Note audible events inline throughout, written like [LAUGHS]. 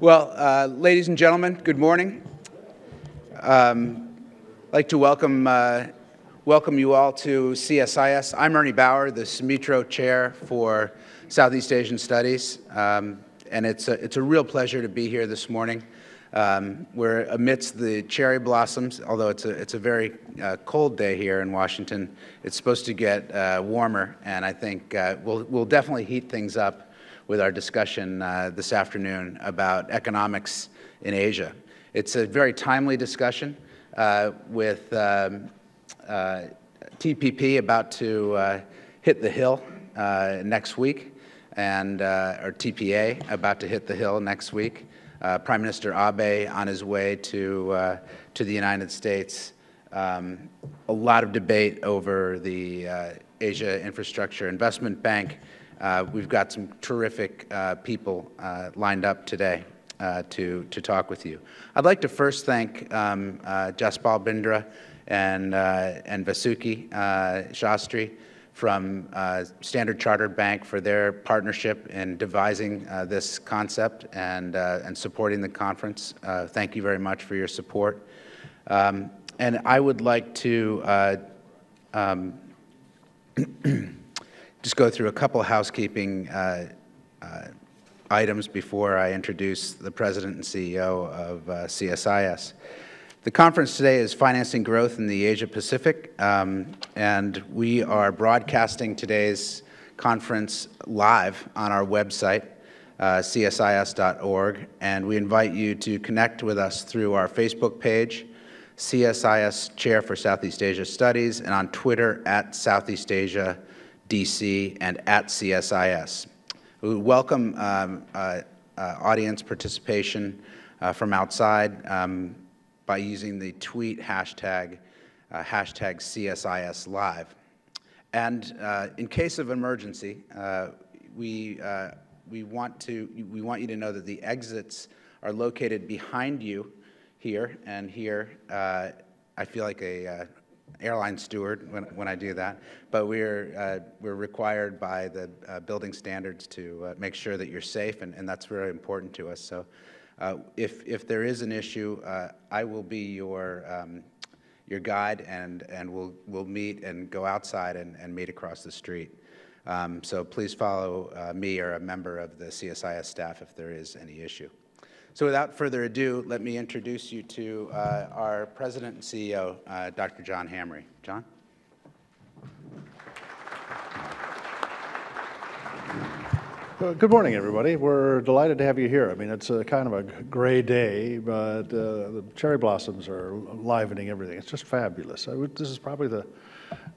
Well, uh, ladies and gentlemen, good morning. Um, I'd like to welcome, uh, welcome you all to CSIS. I'm Ernie Bower, the Sumitro Chair for Southeast Asian Studies, um, and it's a, it's a real pleasure to be here this morning. Um, we're amidst the cherry blossoms, although it's a, it's a very uh, cold day here in Washington. It's supposed to get uh, warmer, and I think uh, we'll, we'll definitely heat things up with our discussion uh, this afternoon about economics in Asia. It's a very timely discussion uh, with um, uh, TPP about to hit the Hill next week, and or TPA about to hit the Hill next week uh, Prime Minister Abe on his way to, uh, to the United States. Um, a lot of debate over the uh, Asia Infrastructure Investment Bank. Uh, we've got some terrific uh, people uh, lined up today to, to talk with you. I'd like to first thank um, Jaspal Bindra and, and Vasuki Shastri from uh, Standard Chartered Bank for their partnership in devising uh, this concept and, uh, and supporting the conference. Uh, thank you very much for your support. Um, and I would like to uh, um, [CLEARS THROAT] just go through a couple housekeeping uh, items before I introduce the President and CEO of CSIS. The conference today is Financing Growth in the Asia Pacific, um, and we are broadcasting today's conference live on our website, uh, csis.org, and we invite you to connect with us through our Facebook page, CSIS Chair for Southeast Asia Studies, and on Twitter at Southeast Asia DC and at CSIS. We welcome um, uh, uh, audience participation uh, from outside. Um, by using the tweet hashtag, uh, hashtag CSIS Live. And uh, in case of emergency, we, we, want to, we want you to know that the exits are located behind you here and here. I feel like a airline steward when, when I do that, but we're, we're required by the building standards to make sure that you're safe, and, and that's very important to us. So uh, if, if there is an issue, uh, I will be your, um, your guide and, and we'll, we'll meet and go outside and, and meet across the street. Um, so please follow uh, me or a member of the CSIS staff if there is any issue. So without further ado, let me introduce you to uh, our President and CEO, uh, Dr. John Hamre. John? Good morning, everybody. We're delighted to have you here. I mean, it's a kind of a gray day, but uh, the cherry blossoms are livening everything. It's just fabulous. Would, this is probably the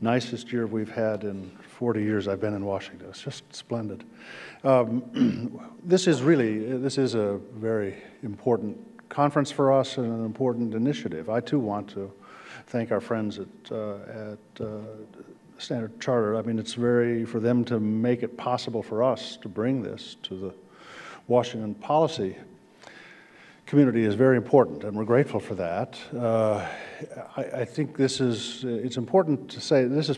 nicest year we've had in 40 years I've been in Washington. It's just splendid. Um, [CLEARS THROAT] this is really, this is a very important conference for us and an important initiative. I too want to thank our friends at, uh, at uh, Standard Charter. I mean, it's very, for them to make it possible for us to bring this to the Washington policy community is very important, and we're grateful for that. Uh, I, I, think this is, it's important to say this is,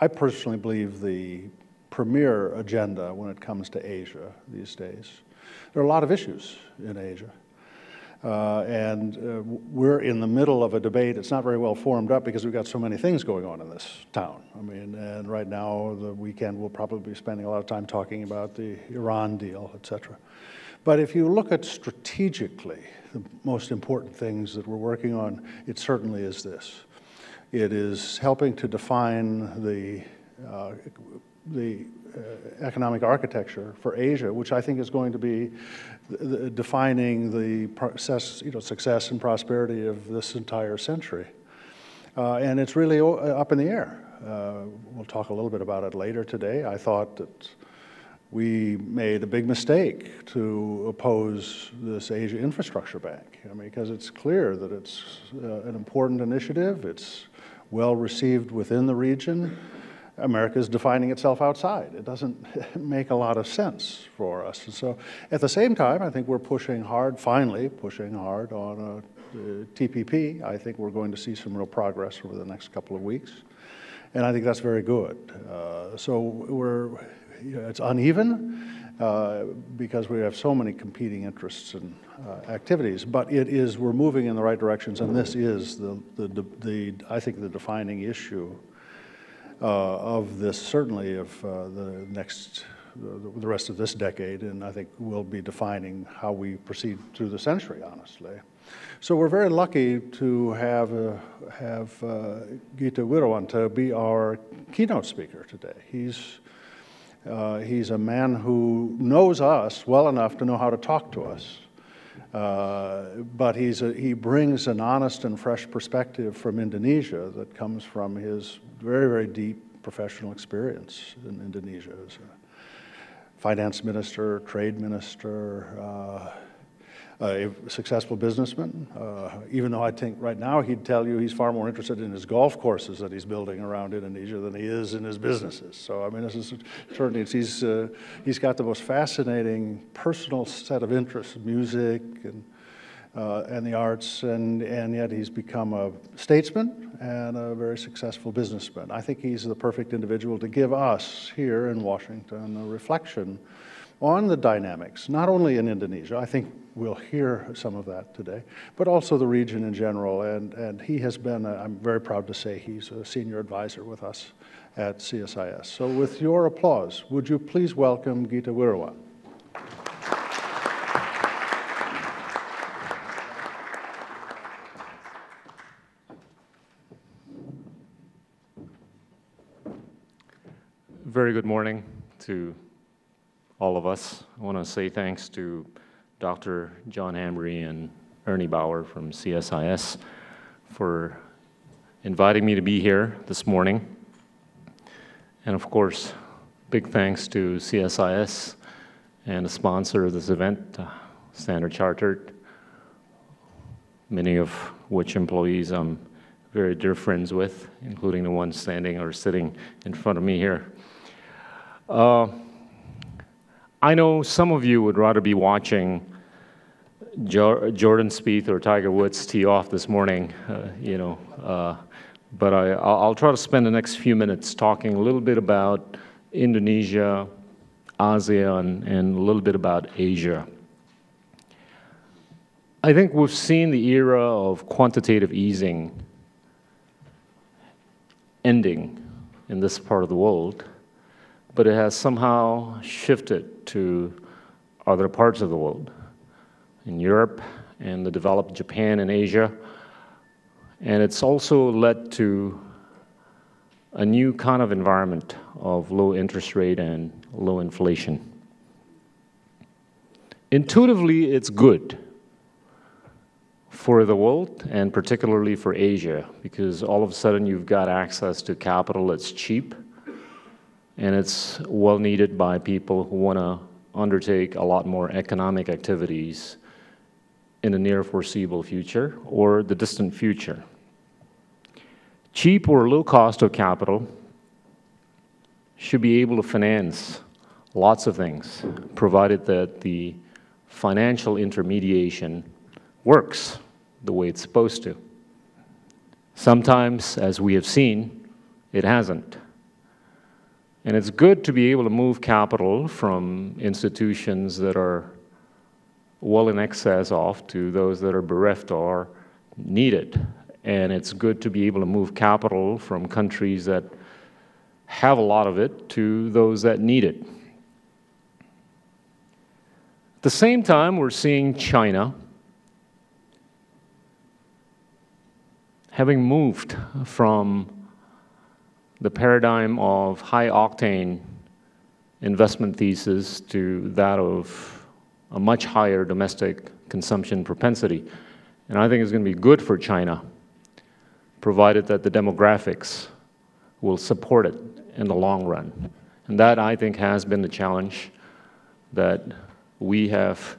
I personally believe, the premier agenda when it comes to Asia these days. There are a lot of issues in Asia. Uh, and uh, we're in the middle of a debate. It's not very well formed up because we've got so many things going on in this town. I mean, and right now, the weekend, we'll probably be spending a lot of time talking about the Iran deal, et cetera. But if you look at strategically the most important things that we're working on, it certainly is this. It is helping to define the, uh, the uh, economic architecture for Asia, which I think is going to be the, defining the process, you know, success and prosperity of this entire century. Uh, and it's really up in the air. Uh, we'll talk a little bit about it later today. I thought that we made a big mistake to oppose this Asia Infrastructure Bank. I mean, because it's clear that it's uh, an important initiative. It's well received within the region. America is defining itself outside. It doesn't [LAUGHS] make a lot of sense for us. And so at the same time, I think we're pushing hard, finally pushing hard on a, uh, TPP. I think we're going to see some real progress over the next couple of weeks. And I think that's very good. Uh, so we're, you know, it's uneven, uh, because we have so many competing interests and uh, activities. But it is, we're moving in the right directions, and this is the, the, the, the I think, the defining issue uh, of this, certainly of uh, the next, the rest of this decade, and I think will be defining how we proceed through the century, honestly. So we're very lucky to have, uh, have uh, Gita Wirjawan to be our keynote speaker today. He's, uh, he's a man who knows us well enough to know how to talk to us. Uh, but he's a, he brings an honest and fresh perspective from Indonesia that comes from his very, very deep professional experience in Indonesia as a finance minister, trade minister, uh, a successful businessman, uh, even though I think right now he'd tell you he's far more interested in his golf courses that he's building around Indonesia than he is in his businesses. So, I mean, this is certainly, he's, uh, he's got the most fascinating personal set of interests, music and, uh, and the arts, and, and yet he's become a statesman and a very successful businessman. I think he's the perfect individual to give us here in Washington a reflection on the dynamics, not only in Indonesia, I think we'll hear some of that today, but also the region in general. And, and he has been, uh, i am very proud to say, he's a senior advisor with us at CSIS. So with your applause, would you please welcome Gita Wirjawan? Very good morning to all of us. I want to say thanks to Dr. John Hamre and Ernie Bower from CSIS for inviting me to be here this morning. And of course, big thanks to CSIS and the sponsor of this event, uh, Standard Chartered, many of which employees I'm very dear friends with, including the ones standing or sitting in front of me here. Uh, I know some of you would rather be watching jo Jordan Spieth or Tiger Woods tee off this morning, uh, you know. Uh, but I, I'll try to spend the next few minutes talking a little bit about Indonesia, ASEAN, and a little bit about Asia. I think we've seen the era of quantitative easing ending in this part of the world, but it has somehow shifted to other parts of the world in Europe and the developed Japan and Asia. And it's also led to a new kind of environment of low interest rate and low inflation. Intuitively, it's good for the world and particularly for Asia because all of a sudden you've got access to capital that's cheap and it's well needed by people who want to undertake a lot more economic activities in the near foreseeable future or the distant future. Cheap or low cost of capital should be able to finance lots of things, provided that the financial intermediation works the way it's supposed to. Sometimes, as we have seen, it hasn't. And it's good to be able to move capital from institutions that are well in excess of to those that are bereft or needed. And it's good to be able to move capital from countries that have a lot of it to those that need it. At the same time, we're seeing China having moved from the paradigm of high octane investment thesis to that of a much higher domestic consumption propensity. And I think it's going to be good for China, provided that the demographics will support it in the long run. And that, I think, has been the challenge that we have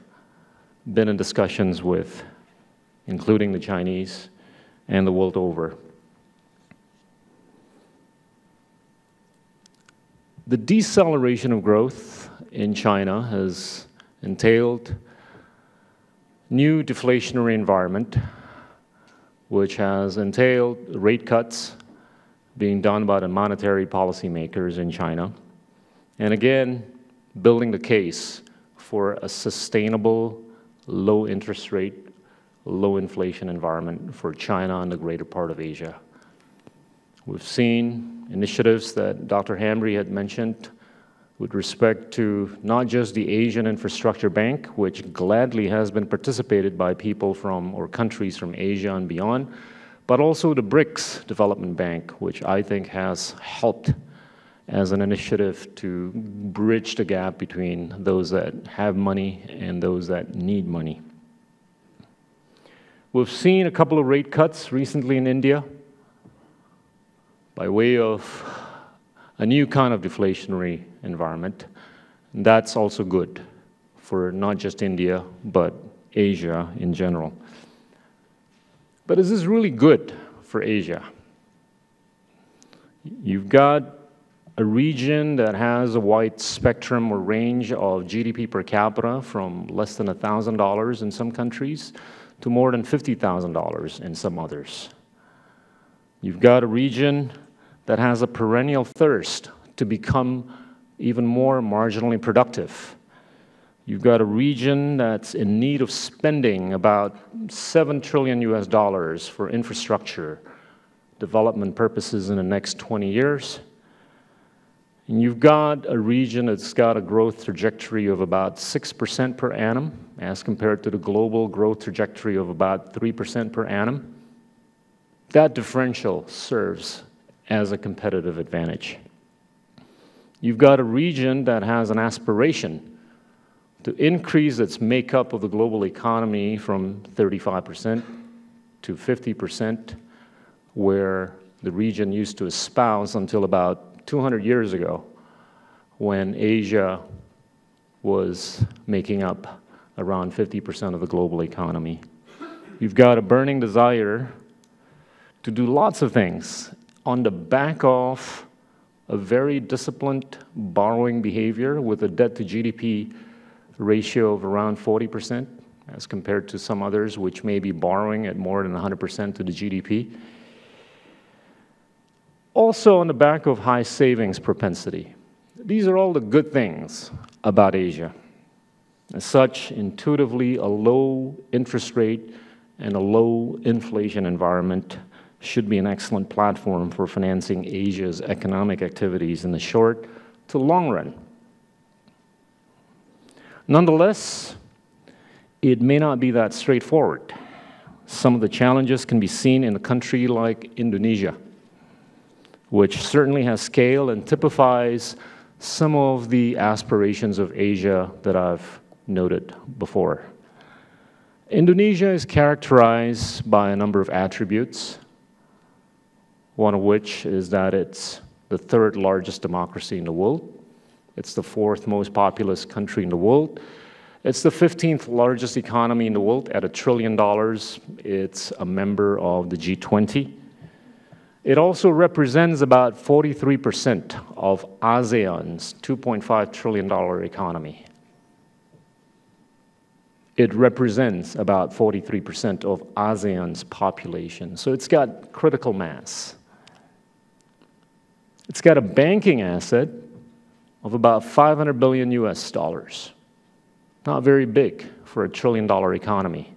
been in discussions with, including the Chinese and the world over. The deceleration of growth in China has entailed new deflationary environment, which has entailed rate cuts being done by the monetary policymakers in China. And again, building the case for a sustainable, low interest rate, low inflation environment for China and the greater part of Asia. We've seen initiatives that Dr. Hamre had mentioned with respect to not just the Asian Infrastructure Bank, which gladly has been participated by people from or countries from Asia and beyond, but also the BRICS Development Bank, which I think has helped as an initiative to bridge the gap between those that have money and those that need money. We've seen a couple of rate cuts recently in India by way of a new kind of deflationary environment. That's also good for not just India, but Asia in general. But is this really good for Asia? You've got a region that has a wide spectrum or range of GDP per capita from less than $1,000 in some countries to more than $50,000 in some others. You've got a region that has a perennial thirst to become even more marginally productive. You've got a region that's in need of spending about 7 trillion US dollars for infrastructure development purposes in the next 20 years. And you've got a region that's got a growth trajectory of about 6% per annum as compared to the global growth trajectory of about 3% per annum. That differential serves as a competitive advantage. You've got a region that has an aspiration to increase its makeup of the global economy from 35% to 50%, where the region used to espouse until about 200 years ago when Asia was making up around 50% of the global economy. You've got a burning desire to do lots of things on the back of a very disciplined borrowing behavior with a debt to GDP ratio of around 40% as compared to some others which may be borrowing at more than 100% to the GDP. Also on the back of high savings propensity. These are all the good things about Asia. As such, intuitively, a low interest rate and a low inflation environment should be an excellent platform for financing Asia's economic activities in the short to long run. Nonetheless, it may not be that straightforward. Some of the challenges can be seen in a country like Indonesia, which certainly has scale and typifies some of the aspirations of Asia that I've noted before. Indonesia is characterized by a number of attributes one of which is that it's the third largest democracy in the world. It's the fourth most populous country in the world. It's the 15th largest economy in the world at a trillion dollars. It's a member of the G20. It also represents about 43% of ASEAN's $2.5 trillion economy. It represents about 43% of ASEAN's population. So it's got critical mass. It's got a banking asset of about 500 billion US dollars. Not very big for a trillion dollar economy.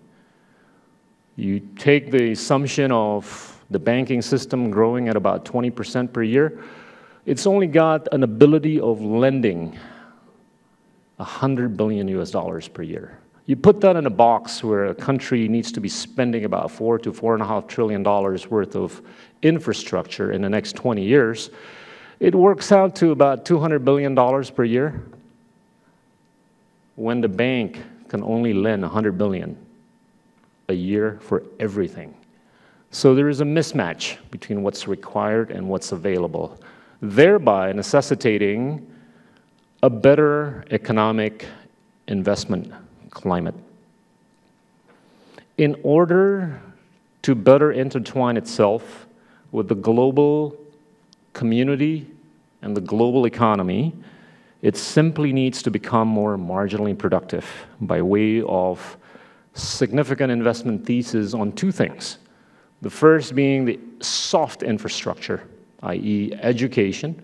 You take the assumption of the banking system growing at about 20% per year, it's only got an ability of lending 100 billion US dollars per year. You put that in a box where a country needs to be spending about four to four and a half trillion dollars worth of infrastructure in the next 20 years, it works out to about $200 billion per year when the bank can only lend 100 billion a year for everything. So there is a mismatch between what's required and what's available, thereby necessitating a better economic investment climate. In order to better intertwine itself with the global community and the global economy, it simply needs to become more marginally productive by way of significant investment thesis on two things. The first being the soft infrastructure, i.e., education,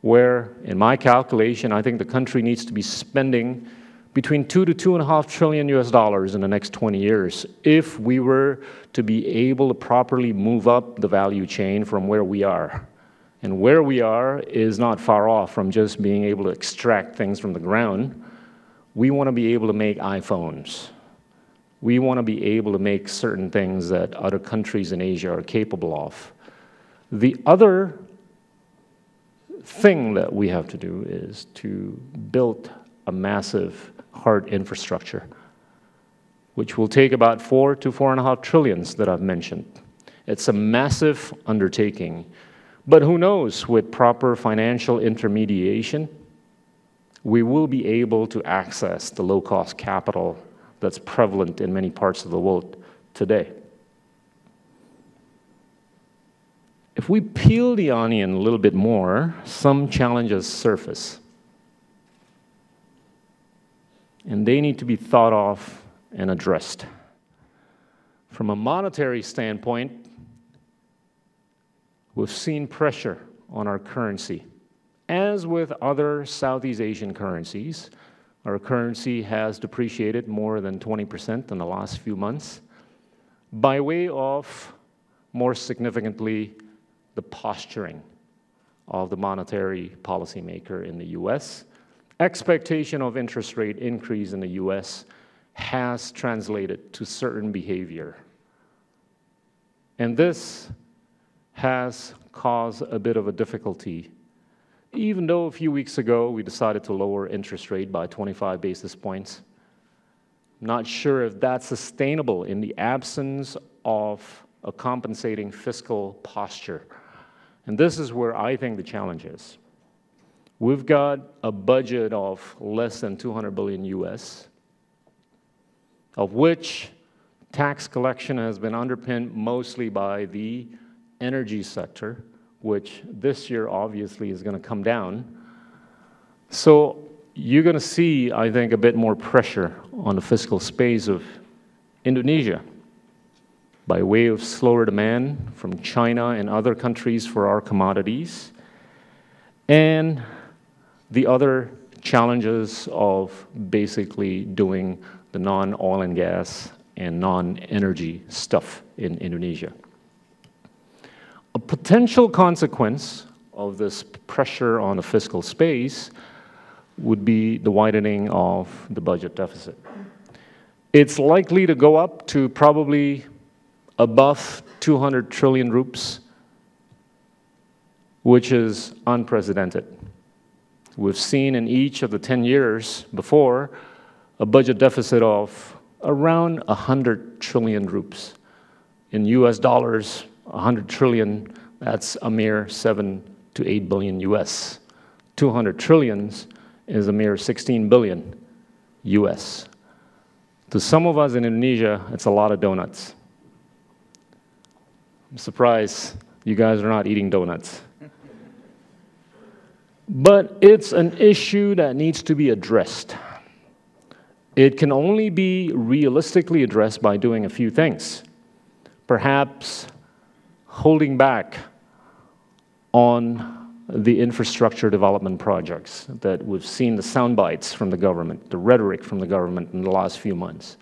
where, in my calculation, I think the country needs to be spending between two to two and a half trillion US dollars in the next 20 years if we were to be able to properly move up the value chain from where we are. And where we are is not far off from just being able to extract things from the ground. We want to be able to make iPhones. We want to be able to make certain things that other countries in Asia are capable of. The other thing that we have to do is to build a massive hard infrastructure, which will take about four to four and a half trillions that I've mentioned. It's a massive undertaking. But who knows, with proper financial intermediation, we will be able to access the low-cost capital that's prevalent in many parts of the world today. If we peel the onion a little bit more, some challenges surface. And they need to be thought of and addressed. From a monetary standpoint, we've seen pressure on our currency. As with other Southeast Asian currencies, our currency has depreciated more than 20% in the last few months by way of, more significantly, the posturing of the monetary policymaker in the US. Expectation of interest rate increase in the US has translated to certain behavior. And this has caused a bit of a difficulty even though a few weeks ago we decided to lower interest rate by 25 basis points. Not sure if that's sustainable in the absence of a compensating fiscal posture. And this is where I think the challenge is. We've got a budget of less than 200 billion US, of which tax collection has been underpinned mostly by the energy sector which this year obviously is going to come down. So you're going to see, I think, a bit more pressure on the fiscal space of Indonesia by way of slower demand from China and other countries for our commodities, and the other challenges of basically doing the non-oil and gas and non-energy stuff in Indonesia. A potential consequence of this pressure on the fiscal space would be the widening of the budget deficit. It's likely to go up to probably above 200 trillion rupees, which is unprecedented. We've seen in each of the 10 years before a budget deficit of around 100 trillion rupees. In US dollars, 100 trillion, that's a mere 7 to 8 billion US. 200 trillions is a mere 16 billion US. To some of us in Indonesia, it's a lot of donuts. I'm surprised you guys are not eating donuts. But it's an issue that needs to be addressed. It can only be realistically addressed by doing a few things. Perhaps holding back on the infrastructure development projects that we've seen the sound bites from the government, the rhetoric from the government in the last few months.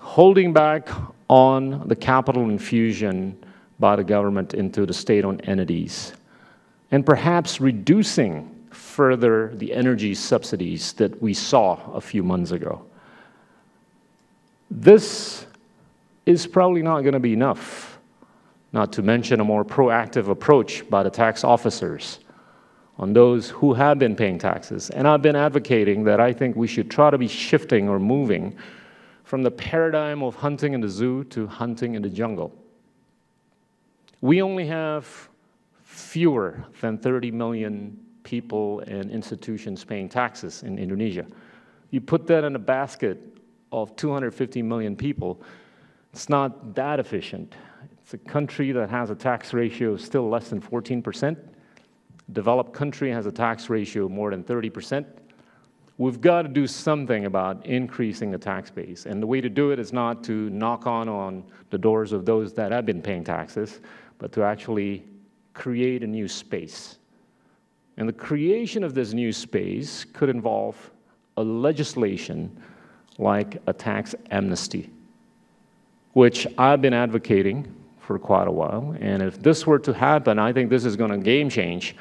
Holding back on the capital infusion by the government into the state-owned entities, and perhaps reducing further the energy subsidies that we saw a few months ago. This is probably not going to be enough not to mention a more proactive approach by the tax officers on those who have been paying taxes. And I've been advocating that I think we should try to be shifting or moving from the paradigm of hunting in the zoo to hunting in the jungle. We only have fewer than 30 million people and institutions paying taxes in Indonesia. You put that in a basket of 250 million people, it's not that efficient. It's a country that has a tax ratio still less than 14%. Developed country has a tax ratio more than 30%. We've got to do something about increasing the tax base. And the way to do it is not to knock on, on the doors of those that have been paying taxes, but to actually create a new space And the creation of this new space could involve a legislation like a tax amnesty, which I've been advocating for quite a while. And if this were to happen, I think this is going to game change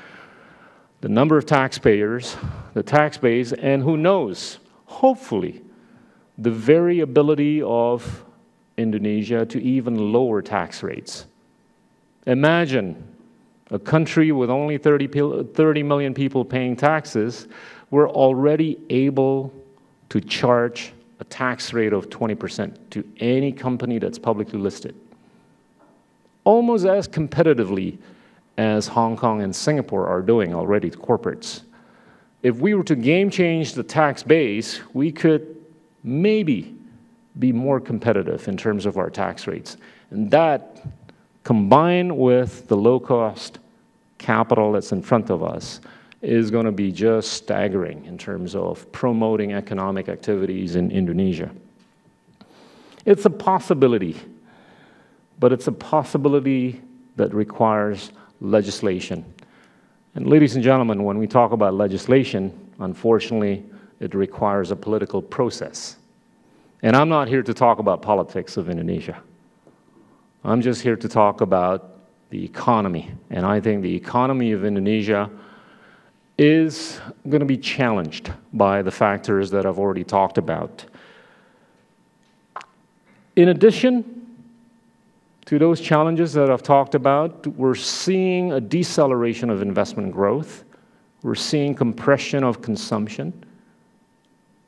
the number of taxpayers, the tax base, and who knows, hopefully, the variability of Indonesia to even lower tax rates. Imagine a country with only 30, 30 million people paying taxes, we're already able to charge a tax rate of 20% to any company that's publicly listed. Almost as competitively as Hong Kong and Singapore are doing already to corporates. If we were to game change the tax base, we could maybe be more competitive in terms of our tax rates. And that, combined with the low cost capital that's in front of us, is going to be just staggering in terms of promoting economic activities in Indonesia. It's a possibility, but it's a possibility that requires legislation. And ladies and gentlemen, when we talk about legislation, unfortunately, it requires a political process. And I'm not here to talk about politics of Indonesia. I'm just here to talk about the economy. And I think the economy of Indonesia is going to be challenged by the factors that I've already talked about. In addition to those challenges that I've talked about, we're seeing a deceleration of investment growth. We're seeing compression of consumption.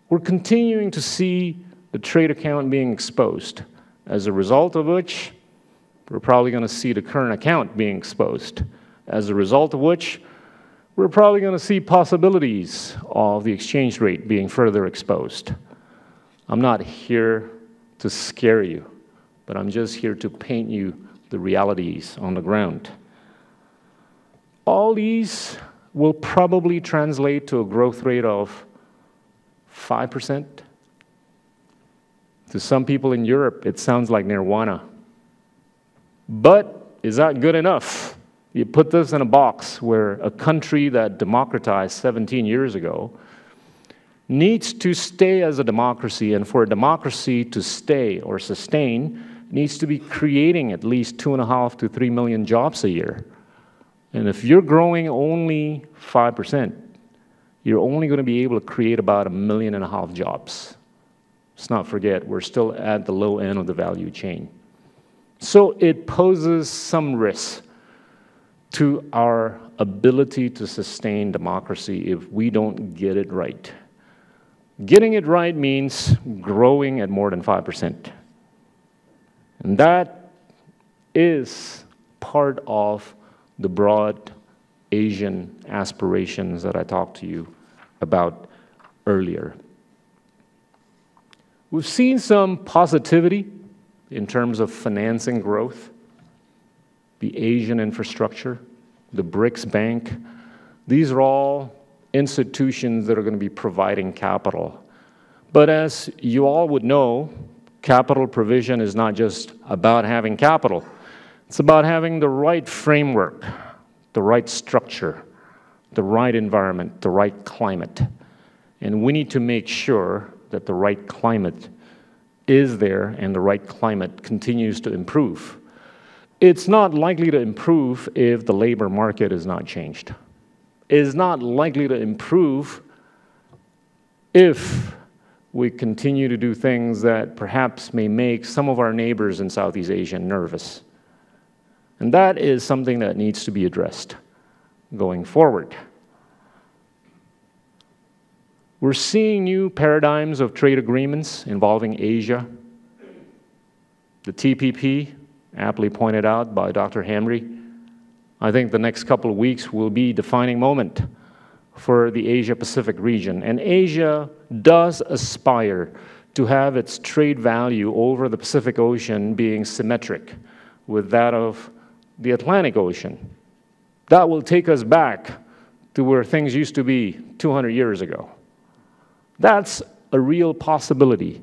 We're continuing to see the trade account being exposed, as a result of which we're probably going to see the current account being exposed, as a result of which we're probably going to see possibilities of the exchange rate being further exposed. I'm not here to scare you, but I'm just here to paint you the realities on the ground. All these will probably translate to a growth rate of 5%. To some people in Europe, it sounds like nirvana. But is that good enough? You put this in a box where a country that democratized 17 years ago needs to stay as a democracy, and for a democracy to stay or sustain, needs to be creating at least two and a half to three million jobs a year. And if you're growing only 5%, you're only going to be able to create about a million and a half jobs. Let's not forget, we're still at the low end of the value chain. So it poses some risks to our ability to sustain democracy if we don't get it right. Getting it right means growing at more than 5%. And that is part of the broad Asian aspirations that I talked to you about earlier. We've seen some positivity in terms of financing growth the Asian infrastructure, the BRICS Bank. These are all institutions that are going to be providing capital. But as you all would know, capital provision is not just about having capital. It's about having the right framework, the right structure, the right environment, the right climate. And we need to make sure that the right climate is there and the right climate continues to improve it's not likely to improve if the labor market is not changed. It's not likely to improve if we continue to do things that perhaps may make some of our neighbors in Southeast Asia nervous. And that is something that needs to be addressed going forward. We're seeing new paradigms of trade agreements involving Asia. The TPP, aptly pointed out by Dr. Hamre. I think the next couple of weeks will be defining moment for the Asia-Pacific region. And Asia does aspire to have its trade value over the Pacific Ocean being symmetric with that of the Atlantic Ocean. That will take us back to where things used to be 200 years ago. That's a real possibility.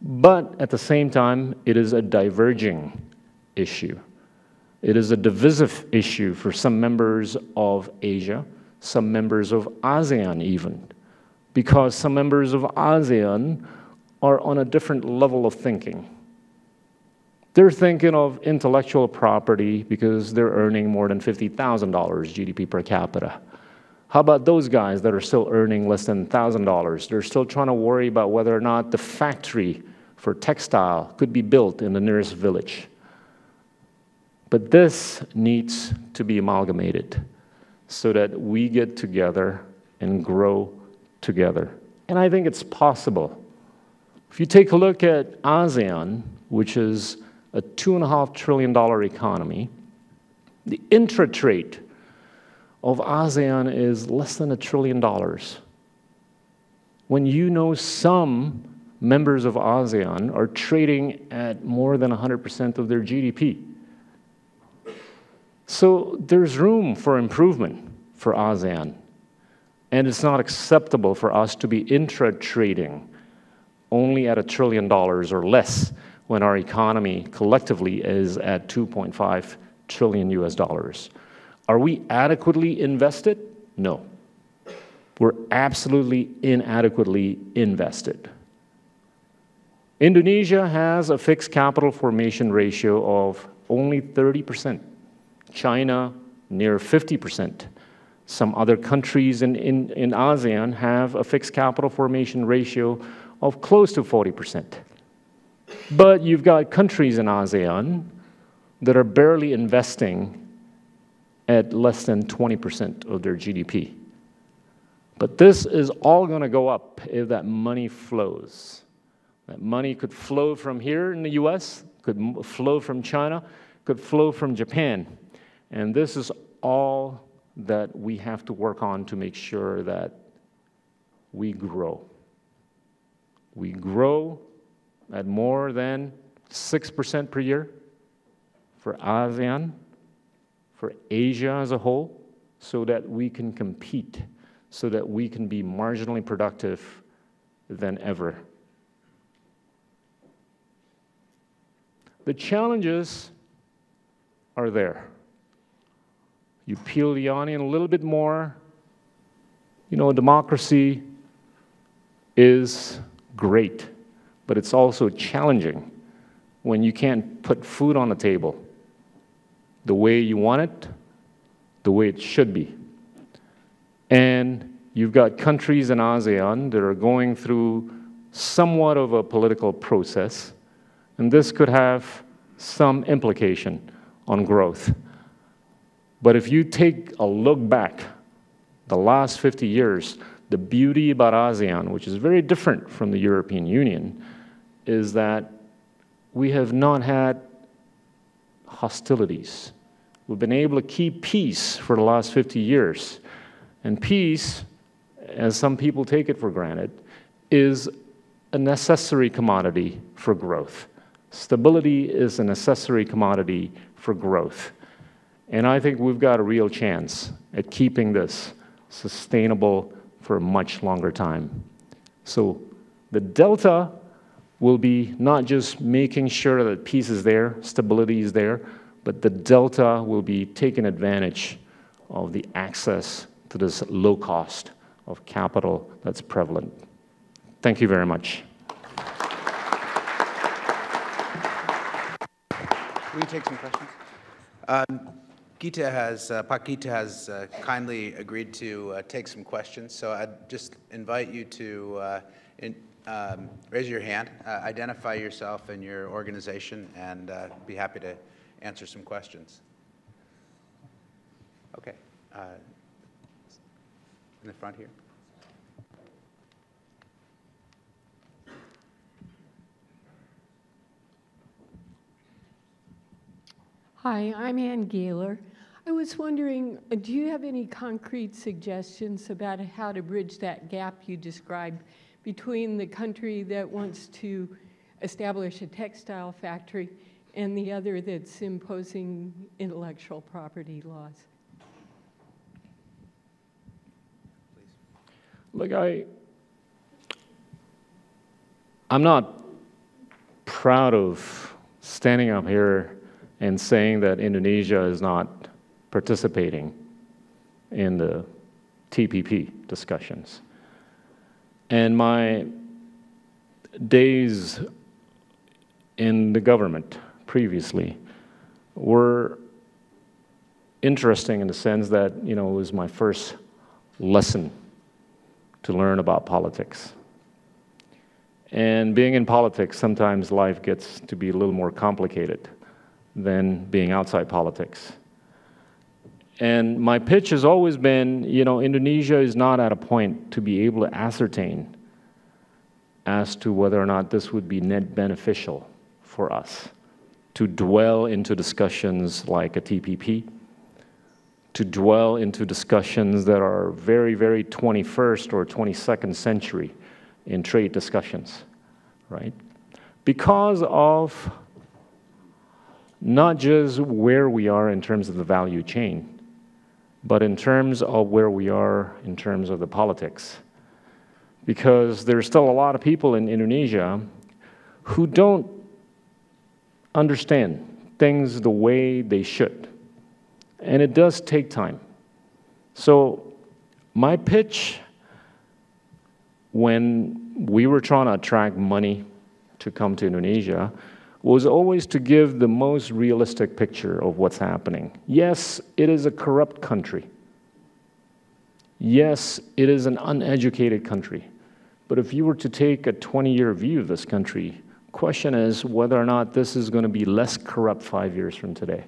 But at the same time, it is a diverging issue. It is a divisive issue for some members of Asia, some members of ASEAN even, because some members of ASEAN are on a different level of thinking. They're thinking of intellectual property because they're earning more than $50,000 GDP per capita. How about those guys that are still earning less than $1,000? They're still trying to worry about whether or not the factory for textile could be built in the nearest village. But this needs to be amalgamated so that we get together and grow together. And I think it's possible. If you take a look at ASEAN, which is a $2.5 trillion economy, the intra-trade of ASEAN is less than a trillion dollars. When you know some members of ASEAN are trading at more than 100% of their GDP. So there's room for improvement for ASEAN. And it's not acceptable for us to be intra trading only at a trillion dollars or less when our economy collectively is at 2.5 trillion US dollars. Are we adequately invested? No. We're absolutely inadequately invested. Indonesia has a fixed capital formation ratio of only 30%. China, near 50%. Some other countries in, in, in ASEAN have a fixed capital formation ratio of close to 40%. But you've got countries in ASEAN that are barely investing at less than 20% of their GDP. But this is all going to go up if that money flows. That money could flow from here in the US, could flow from China, could flow from Japan. And this is all that we have to work on to make sure that we grow. We grow at more than 6% per year for ASEAN, for Asia as a whole, so that we can compete, so that we can be marginally productive than ever. The challenges are there. You peel the onion a little bit more. You know, democracy is great, but it's also challenging when you can't put food on the table the way you want it, the way it should be. And you've got countries in ASEAN that are going through somewhat of a political process, and this could have some implication on growth. But if you take a look back, the last 50 years, the beauty about ASEAN, which is very different from the European Union, is that we have not had hostilities. We've been able to keep peace for the last 50 years. And peace, as some people take it for granted, is a necessary commodity for growth. Stability is a necessary commodity for growth. And I think we've got a real chance at keeping this sustainable for a much longer time. So the delta will be not just making sure that peace is there, stability is there, but the delta will be taking advantage of the access to this low cost of capital that's prevalent. Thank you very much. Will you take some questions? Um, Gita has, uh, Pak Gita has uh, kindly agreed to uh, take some questions, so I'd just invite you to uh, in, um, raise your hand, uh, identify yourself and your organization, and uh, be happy to answer some questions. Okay, in the front here. Hi, I'm Ann Gaylor. I was wondering, uh, do you have any concrete suggestions about how to bridge that gap you described between the country that wants to establish a textile factory and the other that's imposing intellectual property laws? Look, I, I'm not proud of standing up here and saying that Indonesia is not participating in the TPP discussions. And my days in the government previously were interesting in the sense that, you know, it was my first lesson to learn about politics. And being in politics, sometimes life gets to be a little more complicated than being outside politics. And my pitch has always been, you know, Indonesia is not at a point to be able to ascertain as to whether or not this would be net beneficial for us to dwell into discussions like a TPP, to dwell into discussions that are very, very 21st or 22nd century in trade discussions, right? Because of not just where we are in terms of the value chain, but in terms of where we are in terms of the politics. Because there's still a lot of people in Indonesia who don't understand things the way they should. And it does take time. So, my pitch when we were trying to attract money to come to Indonesia was always to give the most realistic picture of what's happening. Yes, it is a corrupt country. Yes, it is an uneducated country. But if you were to take a 20 year view of this country, question is whether or not this is going to be less corrupt 5 years from today.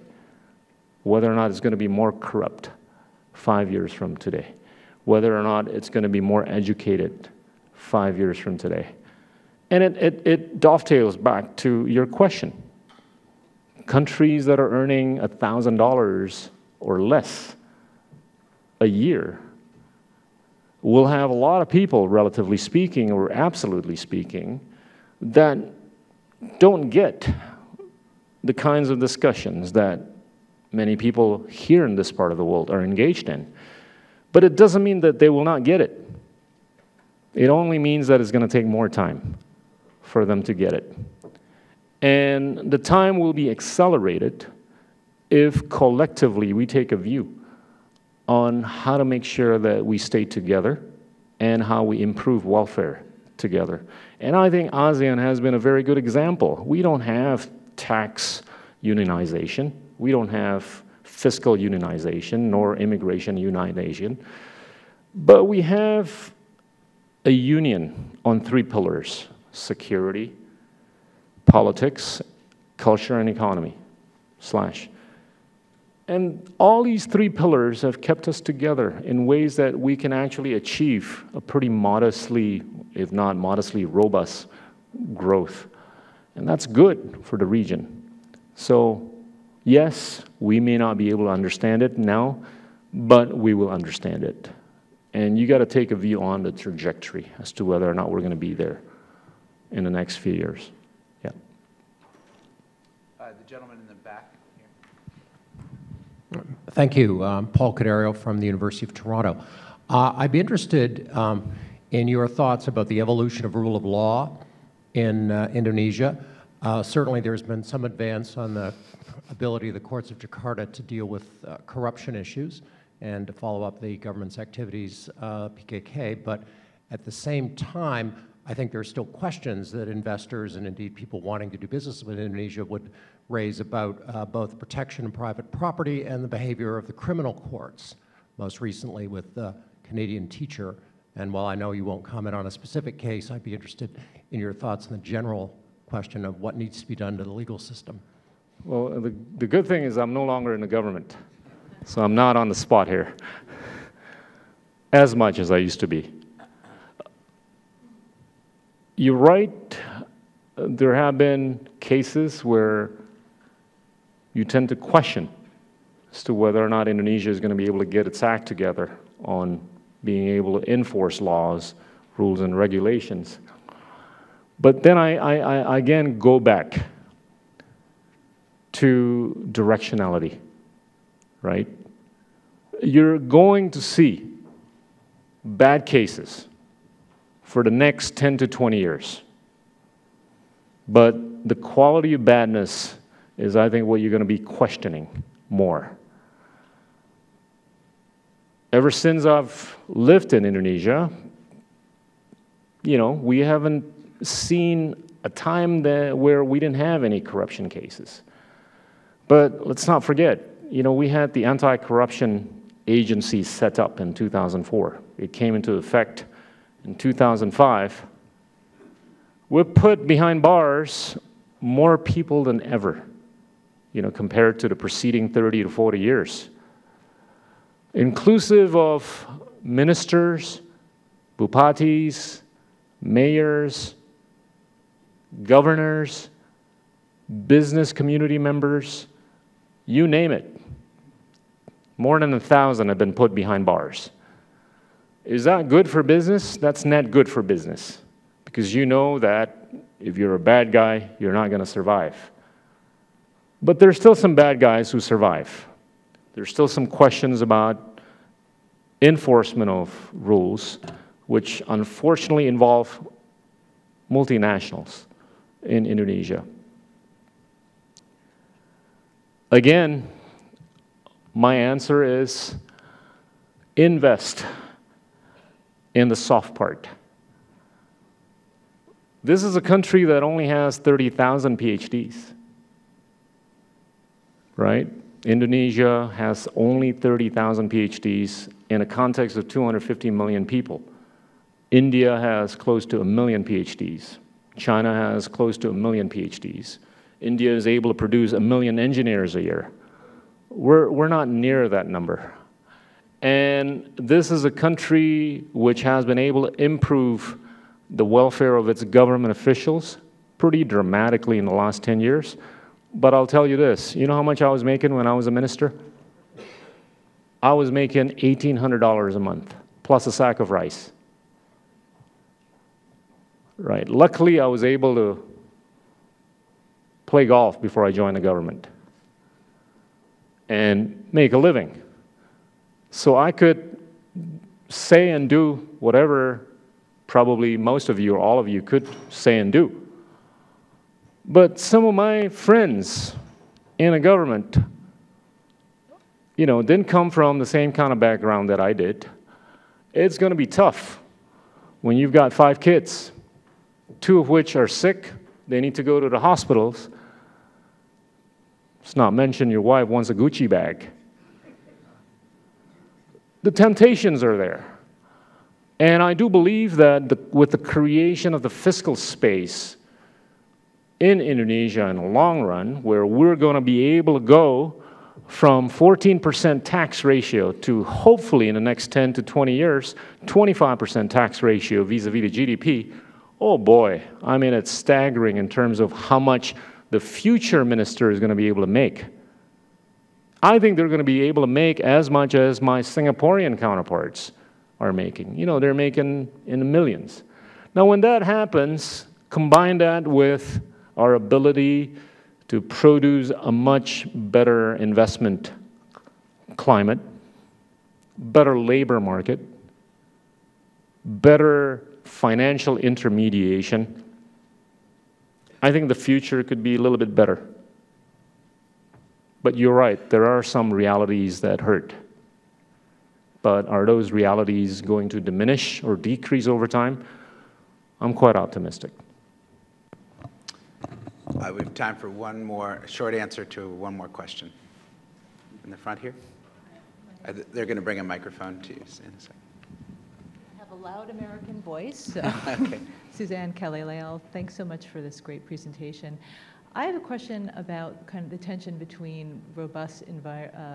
Whether or not it's going to be more corrupt 5 years from today. Whether or not it's going to be more educated 5 years from today. And it, it, it dovetails back to your question. Countries that are earning $1,000 or less a year will have a lot of people, relatively speaking, or absolutely speaking, that don't get the kinds of discussions that many people here in this part of the world are engaged in. But it doesn't mean that they will not get it. It only means that it's going to take more time for them to get it. And the time will be accelerated if collectively we take a view on how to make sure that we stay together and how we improve welfare together. And I think ASEAN has been a very good example. We don't have tax unionization, we don't have fiscal unionization, nor immigration unionization, but we have a union on three pillars security, politics, culture, and economy. Slash. And all these three pillars have kept us together in ways that we can actually achieve a pretty modestly, if not modestly robust growth. And that's good for the region. So, yes, we may not be able to understand it now, but we will understand it. And you got to take a view on the trajectory as to whether or not we're going to be there in the next few years. Yeah. Uh, The gentleman in the back here. Thank you. Um, Paul Cadario from the University of Toronto. Uh, I'd be interested um, in your thoughts about the evolution of rule of law in uh, Indonesia. Uh, certainly, there's been some advance on the ability of the courts of Jakarta to deal with uh, corruption issues and to follow up the government's activities, uh, PKK. But at the same time, I think there are still questions that investors and indeed people wanting to do business with Indonesia would raise about uh, both protection of private property and the behavior of the criminal courts, most recently with the Canadian teacher. And while I know you won't comment on a specific case, I'd be interested in your thoughts on the general question of what needs to be done to the legal system. Well, the, the good thing is I'm no longer in the government. So I'm not on the spot here as much as I used to be. You're right, there have been cases where you tend to question as to whether or not Indonesia is going to be able to get its act together on being able to enforce laws, rules, and regulations. But then I, I, I again go back to directionality right? You're going to see bad cases for the next 10 to 20 years. But the quality of badness is, I think, what you're going to be questioning more. ever since I've lived in Indonesia, you know, we haven't seen a time that, where we didn't have any corruption cases. But let's not forget, you know, we had the anti-corruption agency set up in 2004. It came into effect in 2005. We put behind bars more people than ever, you know, compared to the preceding 30 to 40 years, inclusive of ministers, bupatis, mayors, governors, business community members, you name it. More than a thousand have been put behind bars. Is that good for business? That's not good for business because you know that if you're a bad guy, you're not going to survive. But there's still some bad guys who survive. There's still some questions about enforcement of rules, which unfortunately involve multinationals in Indonesia. Again, my answer is invest in the soft part. This is a country that only has 30,000 PhDs, right? Indonesia has only 30,000 PhDs in a context of 250 million people. India has close to a million PhDs. China has close to a million PhDs. India is able to produce a million engineers a year. We're, we're not near that number. And this is a country which has been able to improve the welfare of its government officials pretty dramatically in the last 10 years. But I'll tell you this you know how much I was making when I was a minister? I was making $1,800 a month, plus a sack of rice. Right. Luckily, I was able to play golf before I joined the government and make a living. So I could say and do whatever probably most of you or all of you could say and do. But some of my friends in a government, you know, didn't come from the same kind of background that I did. It's going to be tough when you've got five kids, two of which are sick, they need to go to the hospitals. It's not mentioned your wife wants a Gucci bag. The temptations are there. And I do believe that the, with the creation of the fiscal space in Indonesia in the long run, where we're going to be able to go from 14% tax ratio to hopefully in the next 10 to 20 years, 25% tax ratio vis a vis the GDP, oh boy, I mean, it's staggering in terms of how much the future minister is going to be able to make. I think they're going to be able to make as much as my Singaporean counterparts are making. You know, they're making in the millions. Now, when that happens, combine that with our ability to produce a much better investment climate, better labor market, better financial intermediation, I think the future could be a little bit better. But you're right, there are some realities that hurt. But are those realities going to diminish or decrease over time? I'm quite optimistic. Uh, we have time for one more short answer to one more question. In the front here? Uh, they're going to bring a microphone to you in a second. I have a loud American voice. [LAUGHS] okay. [LAUGHS] Suzanne Kelly-Leal, thanks so much for this great presentation. I have a question about kind of the tension between robust uh,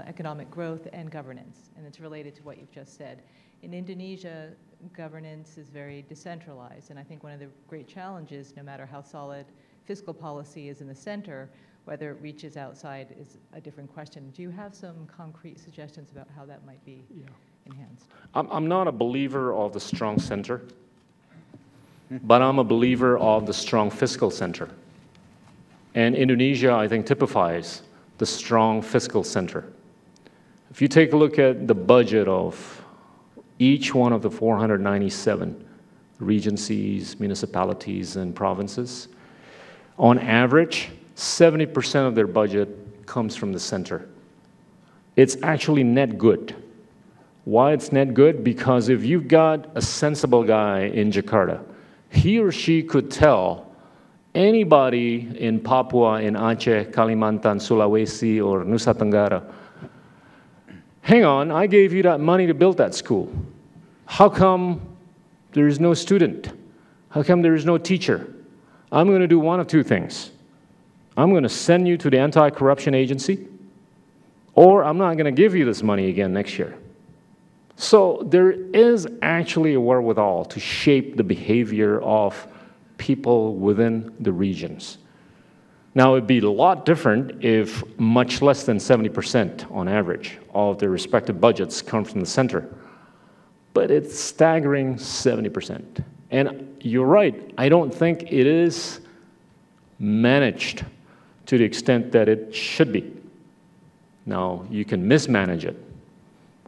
economic growth and governance, and it's related to what you've just said. In Indonesia, governance is very decentralized, and I think one of the great challenges, no matter how solid fiscal policy is in the center, whether it reaches outside is a different question. Do you have some concrete suggestions about how that might be yeah. enhanced? I'm, I'm not a believer of the strong center, but I'm a believer of the strong fiscal center. And Indonesia, I think, typifies the strong fiscal center. If you take a look at the budget of each one of the 497 regencies, municipalities, and provinces, on average, 70% of their budget comes from the center. It's actually net good. Why it's net good? Because if you've got a sensible guy in Jakarta, he or she could tell anybody in Papua, in Aceh, Kalimantan, Sulawesi, or Nusa Tenggara, hang on, I gave you that money to build that school. How come there is no student? How come there is no teacher? I'm going to do one of two things. I'm going to send you to the anti corruption agency, or I'm not going to give you this money again next year. So there is actually a wherewithal to shape the behavior of people within the regions. Now, it'd be a lot different if much less than 70% on average of the respective budgets come from the center. But it's staggering 70%. And you're right, I don't think it is managed to the extent that it should be. Now, you can mismanage it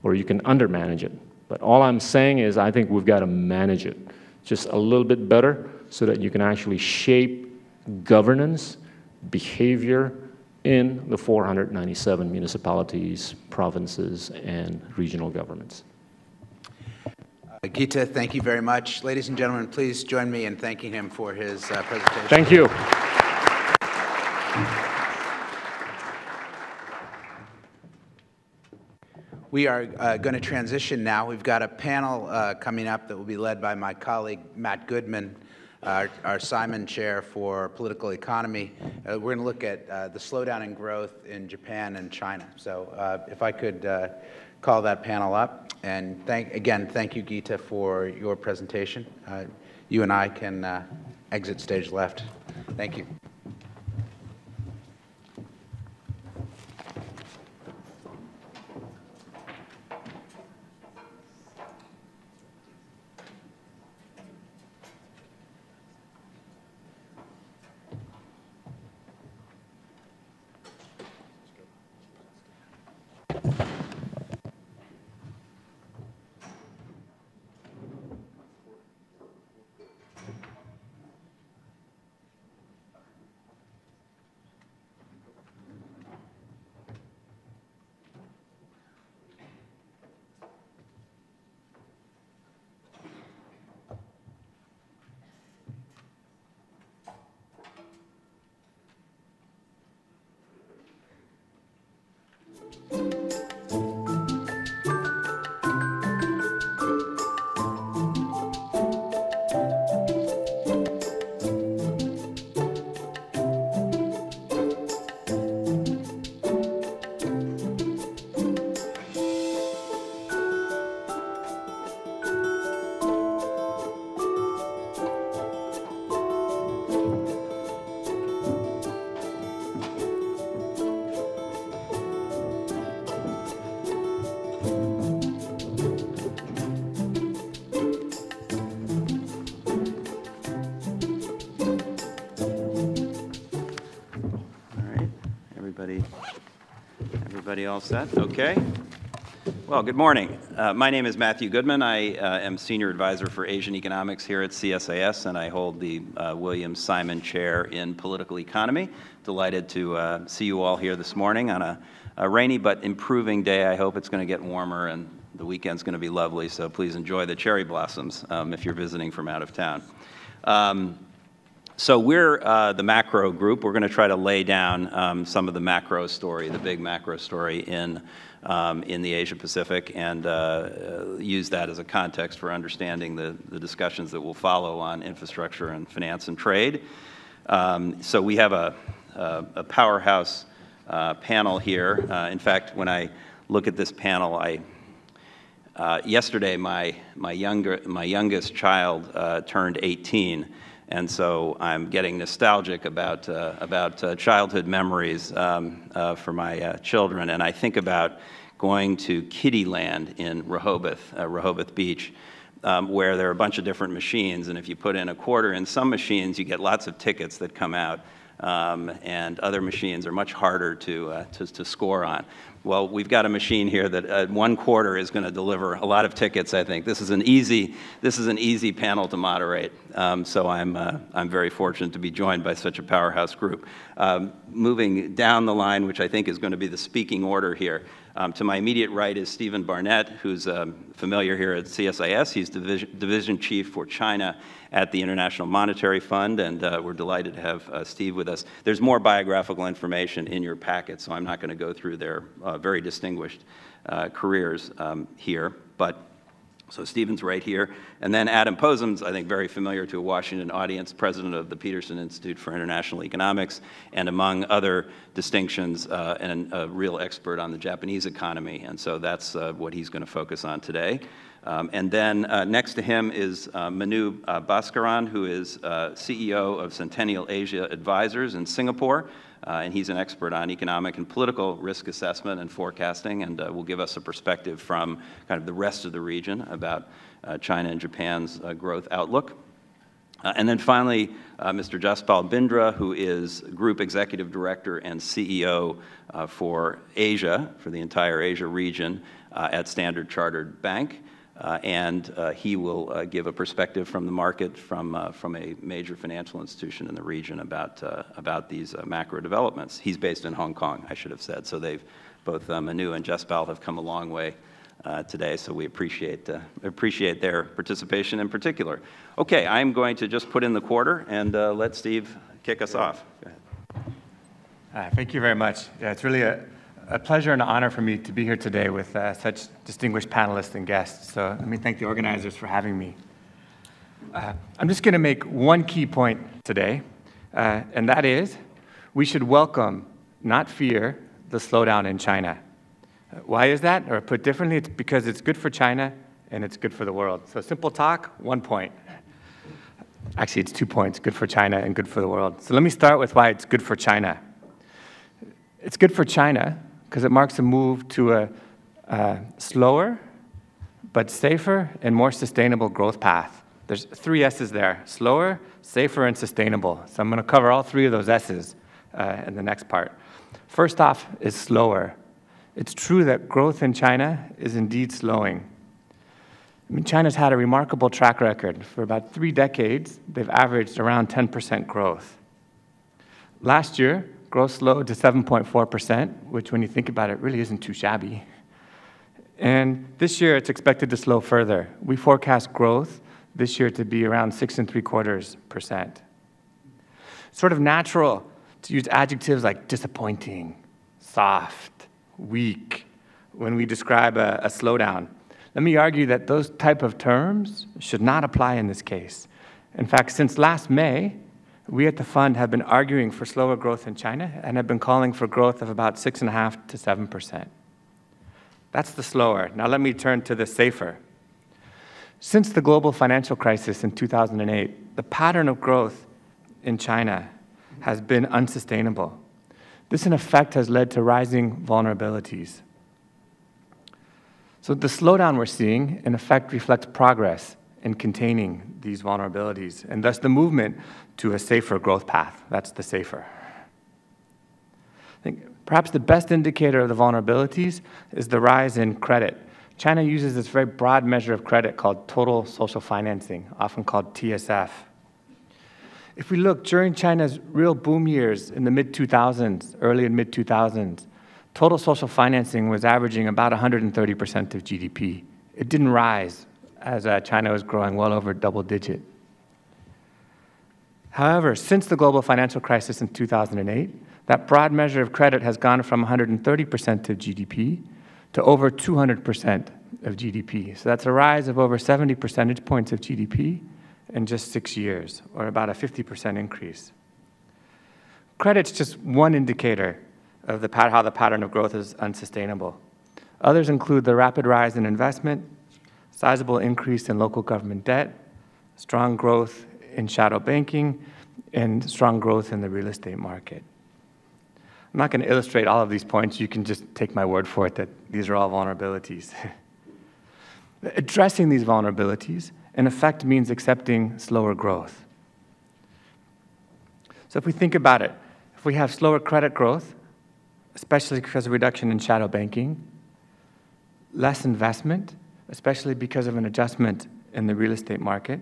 or you can undermanage it. But all I'm saying is I think we've got to manage it just a little bit better so that you can actually shape governance, behavior in the 497 municipalities, provinces, and regional governments. Uh, Gita, thank you very much. Ladies and gentlemen, please join me in thanking him for his uh, presentation. Thank you. We are uh, going to transition now. We've got a panel uh, coming up that will be led by my colleague Matt Goodman, our, our Simon Chair for Political Economy. Uh, we're going to look at uh, the slowdown in growth in Japan and China. So uh, if I could uh, call that panel up. And thank, again, thank you, Gita, for your presentation. you and I can exit stage left. Thank you. Everybody all set? Okay. Well, good morning. Uh, my name is Matthew Goodman. I uh, am Senior Advisor for Asian Economics here at CSIS, and I hold the uh, William Simon Chair in Political Economy. Delighted to uh, see you all here this morning on a, a rainy but improving day. I hope it's going to get warmer and the weekend's going to be lovely, so please enjoy the cherry blossoms um, if you're visiting from out of town. Um, so we're uh, the macro group. We're going to try to lay down um, some of the macro story, the big macro story in, um, in the Asia Pacific, and uh, uh, use that as a context for understanding the, the discussions that will follow on infrastructure and finance and trade. Um, so we have a, a, a powerhouse uh, panel here. Uh, in fact, when I look at this panel, I uh, yesterday my my younger my youngest child turned 18 and so I'm getting nostalgic about, uh, about uh, childhood memories um, uh, for my uh, children. And I think about going to Kiddieland in Rehoboth, uh, Rehoboth Beach, um, where there are a bunch of different machines. And if you put in a quarter in some machines, you get lots of tickets that come out. Um, and other machines are much harder to, uh, to, to, score on. well, we've got a machine here that uh, one quarter is going to deliver a lot of tickets, I think. This is an easy, this is an easy panel to moderate. Um, so I'm, uh, I'm very fortunate to be joined by such a powerhouse group. Um, moving down the line, which I think is going to be the speaking order here, um, to my immediate right is Steven Barnett, who's um, familiar here at CSIS. He's division, division chief for China at the International Monetary Fund, and uh, we're delighted to have uh, Steve with us. There's more biographical information in your packet, so I'm not going to go through their uh, very distinguished uh, careers um, here, but so Steven's right here. And then Adam Posen's, I think, very familiar to a Washington audience, president of the Peterson Institute for International Economics, and among other distinctions, uh, and a real expert on the Japanese economy. And so that's uh, what he's going to focus on today. Um, and then uh, next to him is uh, Manu uh, Bhaskaran, who is uh, CEO of Centennial Asia Advisors in Singapore. Uh, and he's an expert on economic and political risk assessment and forecasting, and uh, will give us a perspective from kind of the rest of the region about uh, China and Japan's uh, growth outlook. Uh, and then finally, Mr. Jaspal Bindra, who is Group Executive Director and CEO for Asia, for the entire Asia region at Standard Chartered Bank. Uh, and uh, he will uh, give a perspective from the market from, uh, from a major financial institution in the region about, uh, about these uh, macro developments. He's based in Hong Kong, I should have said. So they've, both Manu and Jaspal have come a long way today, so we appreciate, appreciate their participation in particular. Okay, I'm going to just put in the quarter and let Steve kick us off. thank you very much. Yeah, it's really a, a pleasure and an honor for me to be here today with uh, such distinguished panelists and guests. So let me thank the organizers for having me. Uh, I'm just going to make one key point today, uh, and that is we should welcome, not fear, the slowdown in China. Uh, why is that? Or put differently, it's because it's good for China and it's good for the world. So simple talk, one point. Actually, it's two points good for China and good for the world. So let me start with why it's good for China. It's good for China because it marks a move to a, a slower, but safer and more sustainable growth path. There's three S's there slower, safer, and sustainable. So I'm going to cover all three of those S's uh, in the next part. First off is slower. It's true that growth in China is indeed slowing. I mean, China's had a remarkable track record. For about three decades, they've averaged around 10% growth. Last year, growth slowed to 7.4%, which, when you think about it, really isn't too shabby. And this year, it's expected to slow further. We forecast growth this year to be around six and three quarters percent. Sort of natural to use adjectives like disappointing, soft, weak when we describe a, a slowdown. Let me argue that those type of terms should not apply in this case. In fact, since last May, we at the fund have been arguing for slower growth in China and have been calling for growth of about 6.5 to 7%. That's the slower. Now let me turn to the safer. Since the global financial crisis in 2008, the pattern of growth in China has been unsustainable. This, in effect, has led to rising vulnerabilities. So, the slowdown we're seeing, in effect, reflects progress in containing these vulnerabilities, and thus the movement to a safer growth path. That's the safer. I think perhaps the best indicator of the vulnerabilities is the rise in credit. China uses this very broad measure of credit called total social financing, often called TSF. If we look during China's real boom years in the mid 2000s, early and mid 2000s, total social financing was averaging about 130% of GDP. It didn't rise as uh, China was growing well over double digit. However, since the global financial crisis in 2008, that broad measure of credit has gone from 130% of GDP to over 200% of GDP. So that's a rise of over 70 percentage points of GDP in just six years, or about a 50% increase. Credit's just one indicator of the, how the pattern of growth is unsustainable. Others include the rapid rise in investment, sizable increase in local government debt, strong growth in shadow banking, and strong growth in the real estate market. I'm not going to illustrate all of these points. You can just take my word for it that these are all vulnerabilities. [LAUGHS] Addressing these vulnerabilities, in effect, means accepting slower growth. So if we think about it, if we have slower credit growth, especially because of reduction in shadow banking, less investment, especially because of an adjustment in the real estate market,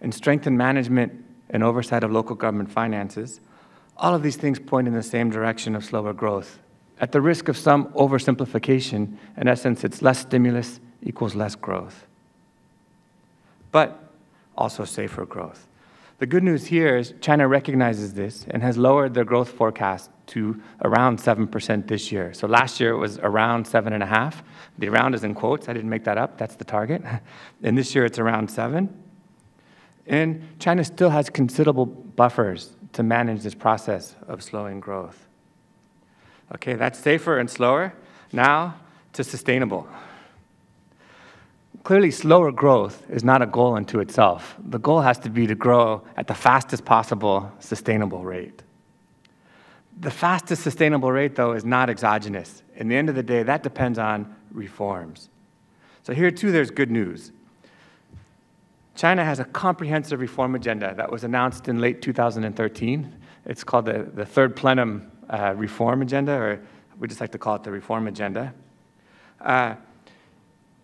and strengthened management and oversight of local government finances, all of these things point in the same direction of slower growth. At the risk of some oversimplification, in essence, it's less stimulus equals less growth, but also safer growth. The good news here is China recognizes this and has lowered their growth forecast to around 7% this year. So last year it was around 7.5. The around is in quotes. I didn't make that up. That's the target. [LAUGHS] and this year it's around 7. And China still has considerable buffers to manage this process of slowing growth. Okay, that's safer and slower. Now to sustainable. Clearly, slower growth is not a goal unto itself. The goal has to be to grow at the fastest possible sustainable rate. The fastest sustainable rate, though, is not exogenous. In the end of the day, that depends on reforms. So here, too, there's good news. China has a comprehensive reform agenda that was announced in late 2013. It's called the, the Third Plenum uh, Reform Agenda, or we just like to call it the Reform Agenda. Uh,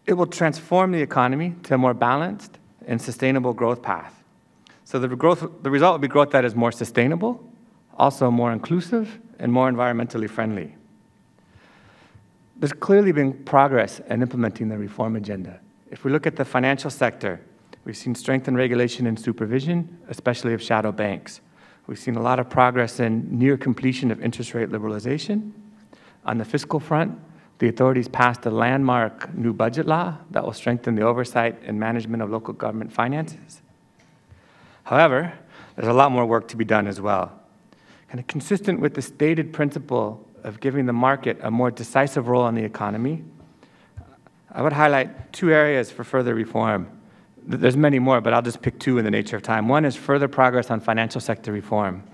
it will transform the economy to a more balanced and sustainable growth path. So the, growth, the result will be growth that is more sustainable, also more inclusive, and more environmentally friendly. There's clearly been progress in implementing the reform agenda. If we look at the financial sector, we've seen strengthened regulation and supervision, especially of shadow banks. We've seen a lot of progress in near completion of interest rate liberalization. On the fiscal front, the authorities passed a landmark new budget law that will strengthen the oversight and management of local government finances. However, there's a lot more work to be done as well. Kind of consistent with the stated principle of giving the market a more decisive role in the economy, I would highlight two areas for further reform. There's many more, but I'll just pick two in the nature of time. One is further progress on financial sector reform.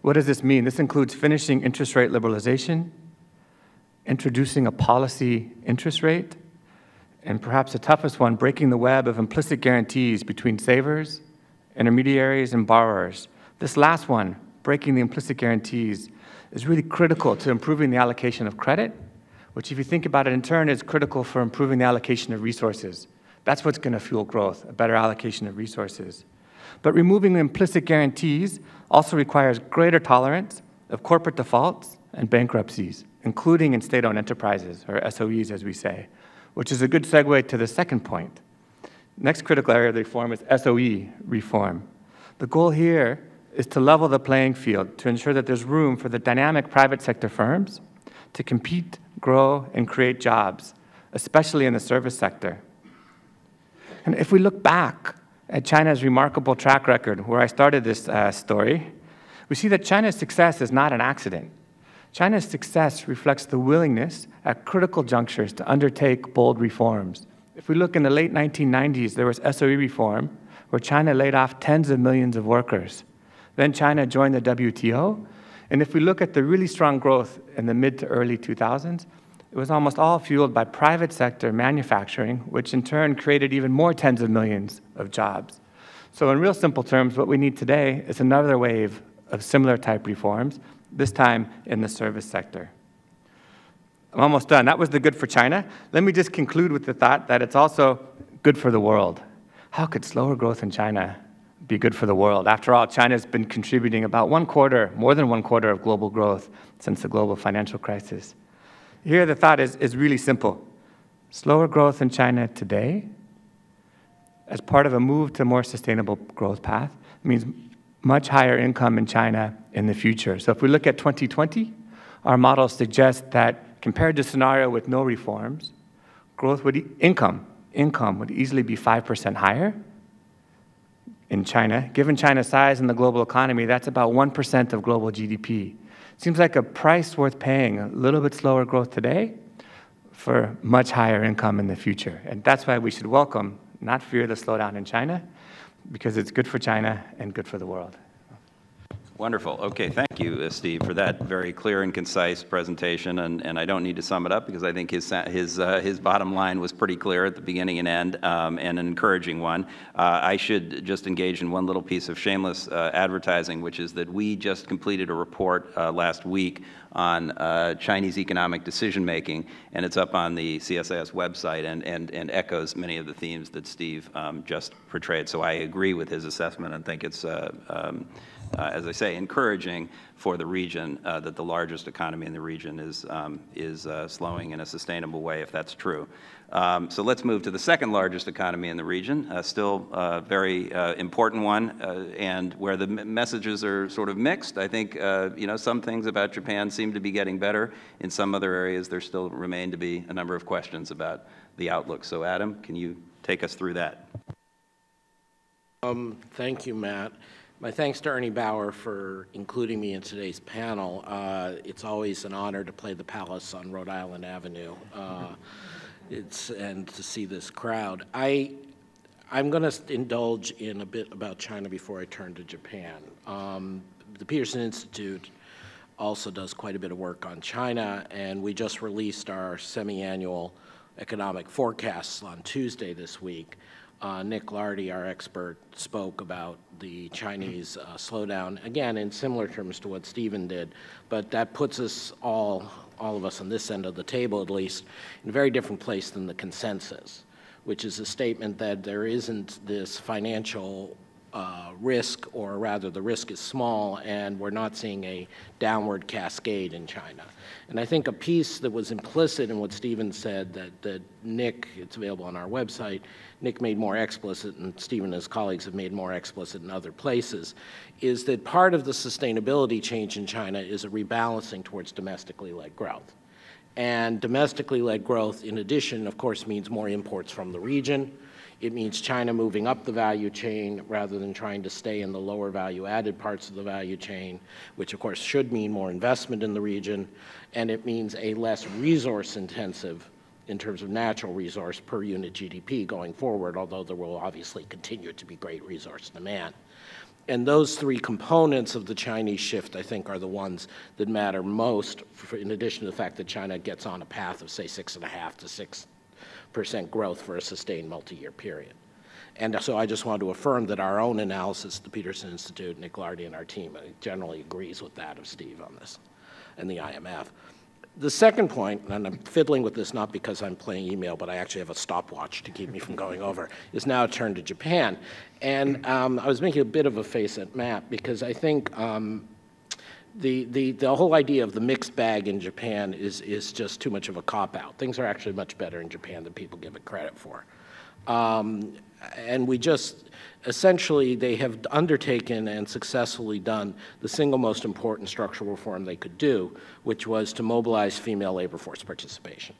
What does this mean? This includes finishing interest rate liberalization, introducing a policy interest rate, and perhaps the toughest one, breaking the web of implicit guarantees between savers, intermediaries, and borrowers. This last one, breaking the implicit guarantees, is really critical to improving the allocation of credit, which, if you think about it in turn, is critical for improving the allocation of resources. That's what's going to fuel growth, a better allocation of resources. But removing the implicit guarantees also requires greater tolerance of corporate defaults and bankruptcies including in state-owned enterprises, or SOEs as we say, which is a good segue to the second point. Next critical area of reform is SOE reform. The goal here is to level the playing field to ensure that there's room for the dynamic private sector firms to compete, grow, and create jobs, especially in the service sector. And if we look back at China's remarkable track record, where I started this uh, story, we see that China's success is not an accident. China's success reflects the willingness at critical junctures to undertake bold reforms. If we look in the late 1990s, there was SOE reform, where China laid off tens of millions of workers. Then China joined the WTO, and if we look at the really strong growth in the mid to early 2000s, it was almost all fueled by private sector manufacturing, which in turn created even more tens of millions of jobs. So in real simple terms, what we need today is another wave of similar type reforms this time in the service sector. I'm almost done. That was the good for China. Let me just conclude with the thought that it's also good for the world. How could slower growth in China be good for the world? After all, China's been contributing about one quarter, more than one quarter of global growth since the global financial crisis. Here, the thought is, is really simple. Slower growth in China today, as part of a move to a more sustainable growth path, means much higher income in China in the future. So if we look at 2020, our models suggest that compared to scenario with no reforms, growth would, e income, income would easily be 5% higher in China. Given China's size in the global economy, that's about 1% of global GDP. Seems like a price worth paying, a little bit slower growth today for much higher income in the future. And that's why we should welcome, not fear the slowdown in China, because it's good for China and good for the world. Wonderful. Okay, thank you, uh, Steve, for that very clear and concise presentation. And, and I don't need to sum it up because I think his, his, uh, his bottom line was pretty clear at the beginning and end um, and an encouraging one. Uh, I should just engage in one little piece of shameless uh, advertising, which is that we just completed a report uh, last week on uh, Chinese economic decision making, and it's up on the CSIS website and, and, and echoes many of the themes that Steve um, just portrayed. So I agree with his assessment and think it's. Uh, um, uh, as I say, encouraging for the region uh, that the largest economy in the region is, um, is uh, slowing in a sustainable way, if that's true. Um, so let's move to the second largest economy in the region, uh, still a very uh, important one, uh, and where the messages are sort of mixed. I think, you know, some things about Japan seem to be getting better. In some other areas, there still remain to be a number of questions about the outlook. So Adam, can you take us through that? Um, thank you, Matt. My thanks to Ernie Bower for including me in today's panel. Uh, it's always an honor to play the Palace on Rhode Island Avenue. Uh, it's and to see this crowd. I I'm going to indulge in a bit about China before I turn to Japan. Um, the Peterson Institute also does quite a bit of work on China, and we just released our semi-annual economic forecasts on Tuesday this week. Uh, Nick Lardy, our expert, spoke about the Chinese uh, slowdown, again, in similar terms to what Steven did, but that puts us all, all of us on this end of the table at least, in a very different place than the consensus, which is a statement that there isn't this financial uh, risk, or rather the risk is small, and we're not seeing a downward cascade in China. And I think a piece that was implicit in what Steven said that, that Nick, it's available on our website, Nick made more explicit, and Steven and his colleagues have made more explicit in other places, is that part of the sustainability change in China is a rebalancing towards domestically led growth. And domestically led growth, in addition, of course, means more imports from the region. It means China moving up the value chain rather than trying to stay in the lower value added parts of the value chain, which of course should mean more investment in the region. And it means a less resource intensive in terms of natural resource per unit GDP going forward, although there will obviously continue to be great resource demand. And those three components of the Chinese shift, I think, are the ones that matter most, for, in addition to the fact that China gets on a path of, say, six and a half to six percent growth for a sustained multi-year period. And so I just want to affirm that our own analysis, the Peterson Institute, Nick Lardy, and our team generally agrees with that of Steve on this, and the IMF. The second point, and I'm fiddling with this not because I'm playing email, but I actually have a stopwatch to keep me from going [LAUGHS] over, is now turn to Japan. And um, I was making a bit of a face at Matt because I think um, the, the, the whole idea of the mixed bag in Japan is, is just too much of a cop out. Things are actually much better in Japan than people give it credit for. Um, and we just, essentially, they have undertaken and successfully done the single most important structural reform they could do, which was to mobilize female labor force participation.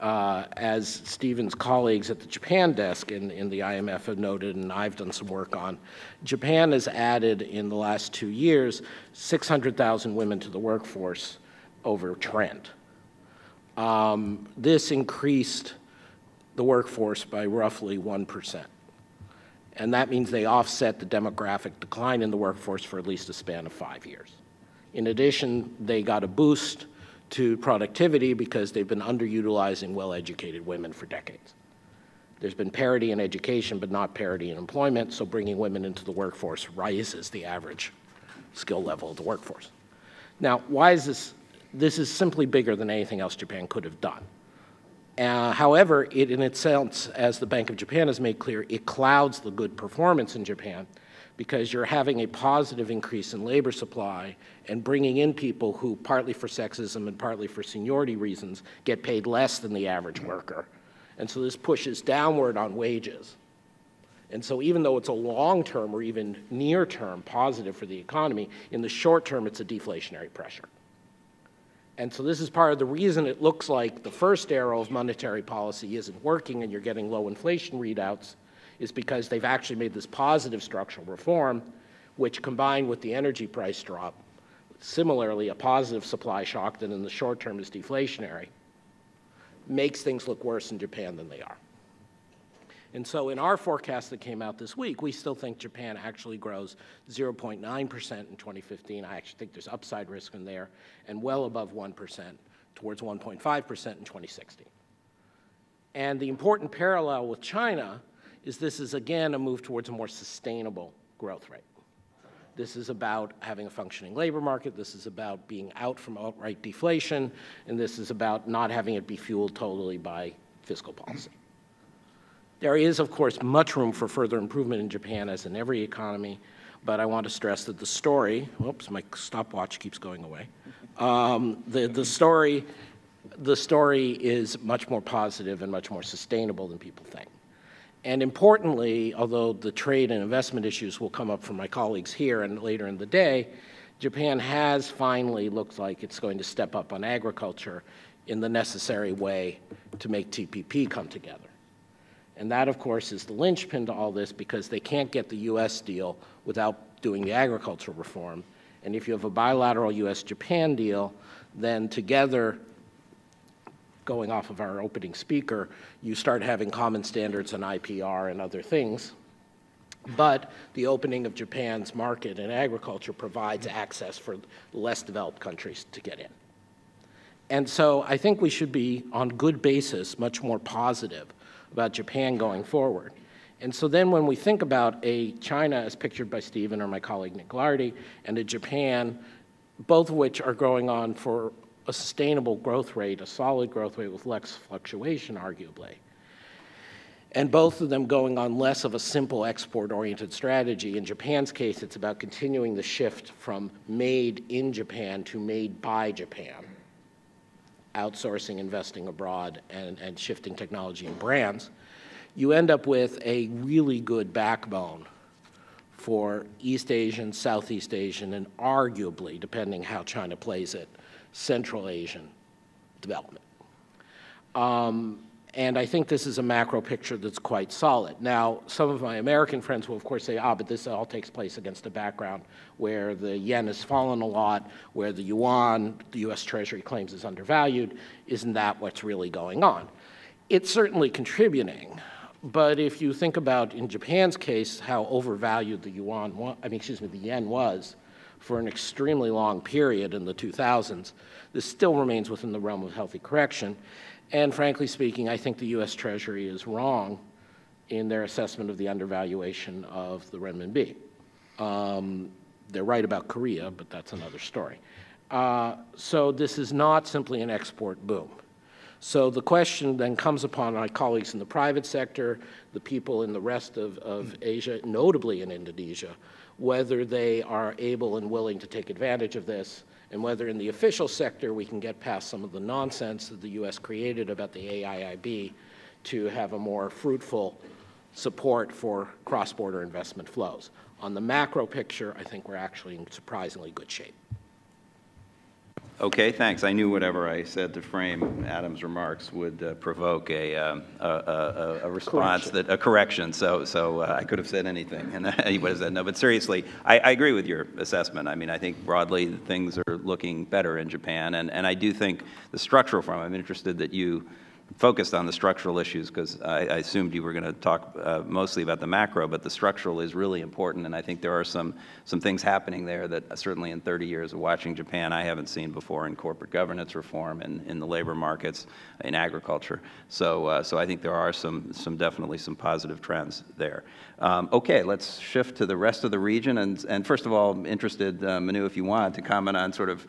Uh, as Steven's colleagues at the Japan desk in, in the IMF have noted, and I've done some work on, Japan has added in the last two years 600,000 women to the workforce over trend. Um, this increased the workforce by roughly 1%. And that means they offset the demographic decline in the workforce for at least a span of five years. In addition, they got a boost to productivity because they've been underutilizing well-educated women for decades. There's been parity in education, but not parity in employment, so bringing women into the workforce raises the average skill level of the workforce. Now, why is this? This is simply bigger than anything else Japan could have done. Uh, however, it in itself, as the Bank of Japan has made clear, it clouds the good performance in Japan because you're having a positive increase in labor supply and bringing in people who, partly for sexism and partly for seniority reasons, get paid less than the average worker. And so this pushes downward on wages. And so even though it's a long-term or even near-term positive for the economy, in the short term it's a deflationary pressure. And so this is part of the reason it looks like the first arrow of monetary policy isn't working and you're getting low inflation readouts is because they've actually made this positive structural reform, which combined with the energy price drop, similarly a positive supply shock that in the short term is deflationary, makes things look worse in Japan than they are. And so in our forecast that came out this week, we still think Japan actually grows 0.9% in 2015. I actually think there's upside risk in there, and well above 1% towards 1.5% in 2016. And the important parallel with China is this is, again, a move towards a more sustainable growth rate. This is about having a functioning labor market. This is about being out from outright deflation. And this is about not having it be fueled totally by fiscal policy. There is, of course, much room for further improvement in Japan, as in every economy. But I want to stress that the story, whoops, my stopwatch keeps going away. Um, the, the, story, the story is much more positive and much more sustainable than people think. And importantly, although the trade and investment issues will come up from my colleagues here and later in the day, Japan has finally looked like it's going to step up on agriculture in the necessary way to make TPP come together. And that, of course, is the linchpin to all this because they can't get the U.S. deal without doing the agricultural reform. And if you have a bilateral U.S.-Japan deal, then together going off of our opening speaker, you start having common standards on IPR and other things. But the opening of Japan's market in agriculture provides access for less developed countries to get in. And so I think we should be, on good basis, much more positive about Japan going forward. And so then when we think about a China as pictured by Steven or my colleague Nick Lardy, and a Japan, both of which are going on for a sustainable growth rate, a solid growth rate with less fluctuation, arguably. And both of them going on less of a simple export-oriented strategy. In Japan's case, it's about continuing the shift from made in Japan to made by Japan, outsourcing, investing abroad, and, and shifting technology and brands. You end up with a really good backbone for East Asian, Southeast Asian, and arguably, depending how China plays it, Central Asian development. Um, and I think this is a macro picture that's quite solid. Now, some of my American friends will, of course, say, ah, but this all takes place against a background where the yen has fallen a lot, where the yuan, the U.S. Treasury claims is undervalued. Isn't that what's really going on? It's certainly contributing. But if you think about, in Japan's case, how overvalued the yuan, I mean, excuse me, the yen was, for an extremely long period in the 2000s, this still remains within the realm of healthy correction. And frankly speaking, I think the U.S. Treasury is wrong in their assessment of the undervaluation of the renminbi. Um, they're right about Korea, but that's another story. Uh, so this is not simply an export boom. So the question then comes upon my colleagues in the private sector, the people in the rest of, of Asia, notably in Indonesia, whether they are able and willing to take advantage of this, and whether in the official sector we can get past some of the nonsense that the U.S. created about the AIIB to have a more fruitful support for cross-border investment flows. On the macro picture, I think we're actually in surprisingly good shape. Okay, thanks. I knew whatever I said to frame Adam's remarks would uh, provoke a, um, a, a, a, response correction. that a correction. So, so uh, I could have said anything, and [LAUGHS] he would have said no. But seriously, I, I, agree with your assessment. I mean, I think broadly things are looking better in Japan, and and I do think the structural form. I'm interested that you focused on the structural issues because I, I, assumed you were going to talk uh, mostly about the macro, but the structural is really important, and I think there are some some things happening there that uh, certainly in 30 years of watching Japan I haven't seen before in corporate governance reform and in the labor markets, in agriculture. So uh, so I think there are some some definitely some positive trends there. Um, okay, let's shift to the rest of the region, and and first of all, I'm interested, uh, Manu, if you want to comment on sort of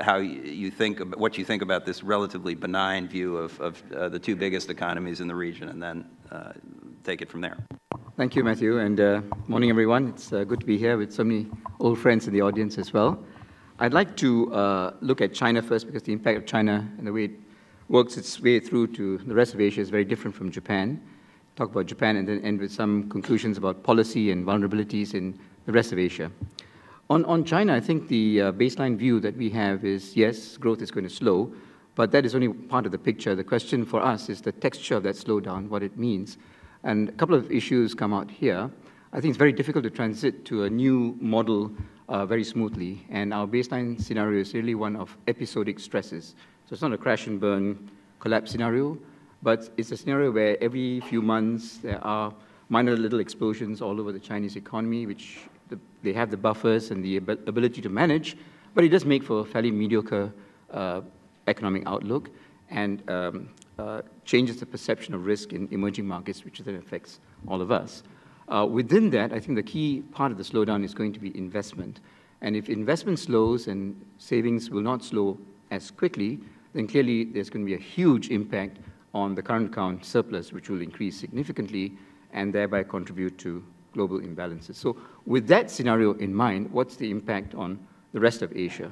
how you think, what you think about this relatively benign view of, of uh, the two biggest economies in the region, and then uh, take it from there. Thank you, Matthew, and uh, morning, everyone. It's uh, good to be here with so many old friends in the audience as well. I'd like to uh, look at China first because the impact of China and the way it works its way through to the rest of Asia is very different from Japan. Talk about Japan and then end with some conclusions about policy and vulnerabilities in the rest of Asia. On, on China, I think the uh, baseline view that we have is yes, growth is going to slow, but that is only part of the picture. The question for us is the texture of that slowdown, what it means. And a couple of issues come out here. I think it's very difficult to transit to a new model uh, very smoothly, and our baseline scenario is really one of episodic stresses. So it's not a crash and burn collapse scenario. but it's a scenario where every few months there are minor little explosions all over the Chinese economy, which the, they have the buffers and the ability to manage, but it does make for a fairly mediocre uh, economic outlook and um, uh, changes the perception of risk in emerging markets, which then affects all of us. Uh, within that, I think the key part of the slowdown is going to be investment. And if investment slows and savings will not slow as quickly, then clearly there's going to be a huge impact on the current account surplus, which will increase significantly and thereby contribute to global imbalances. So with that scenario in mind, what's the impact on the rest of Asia?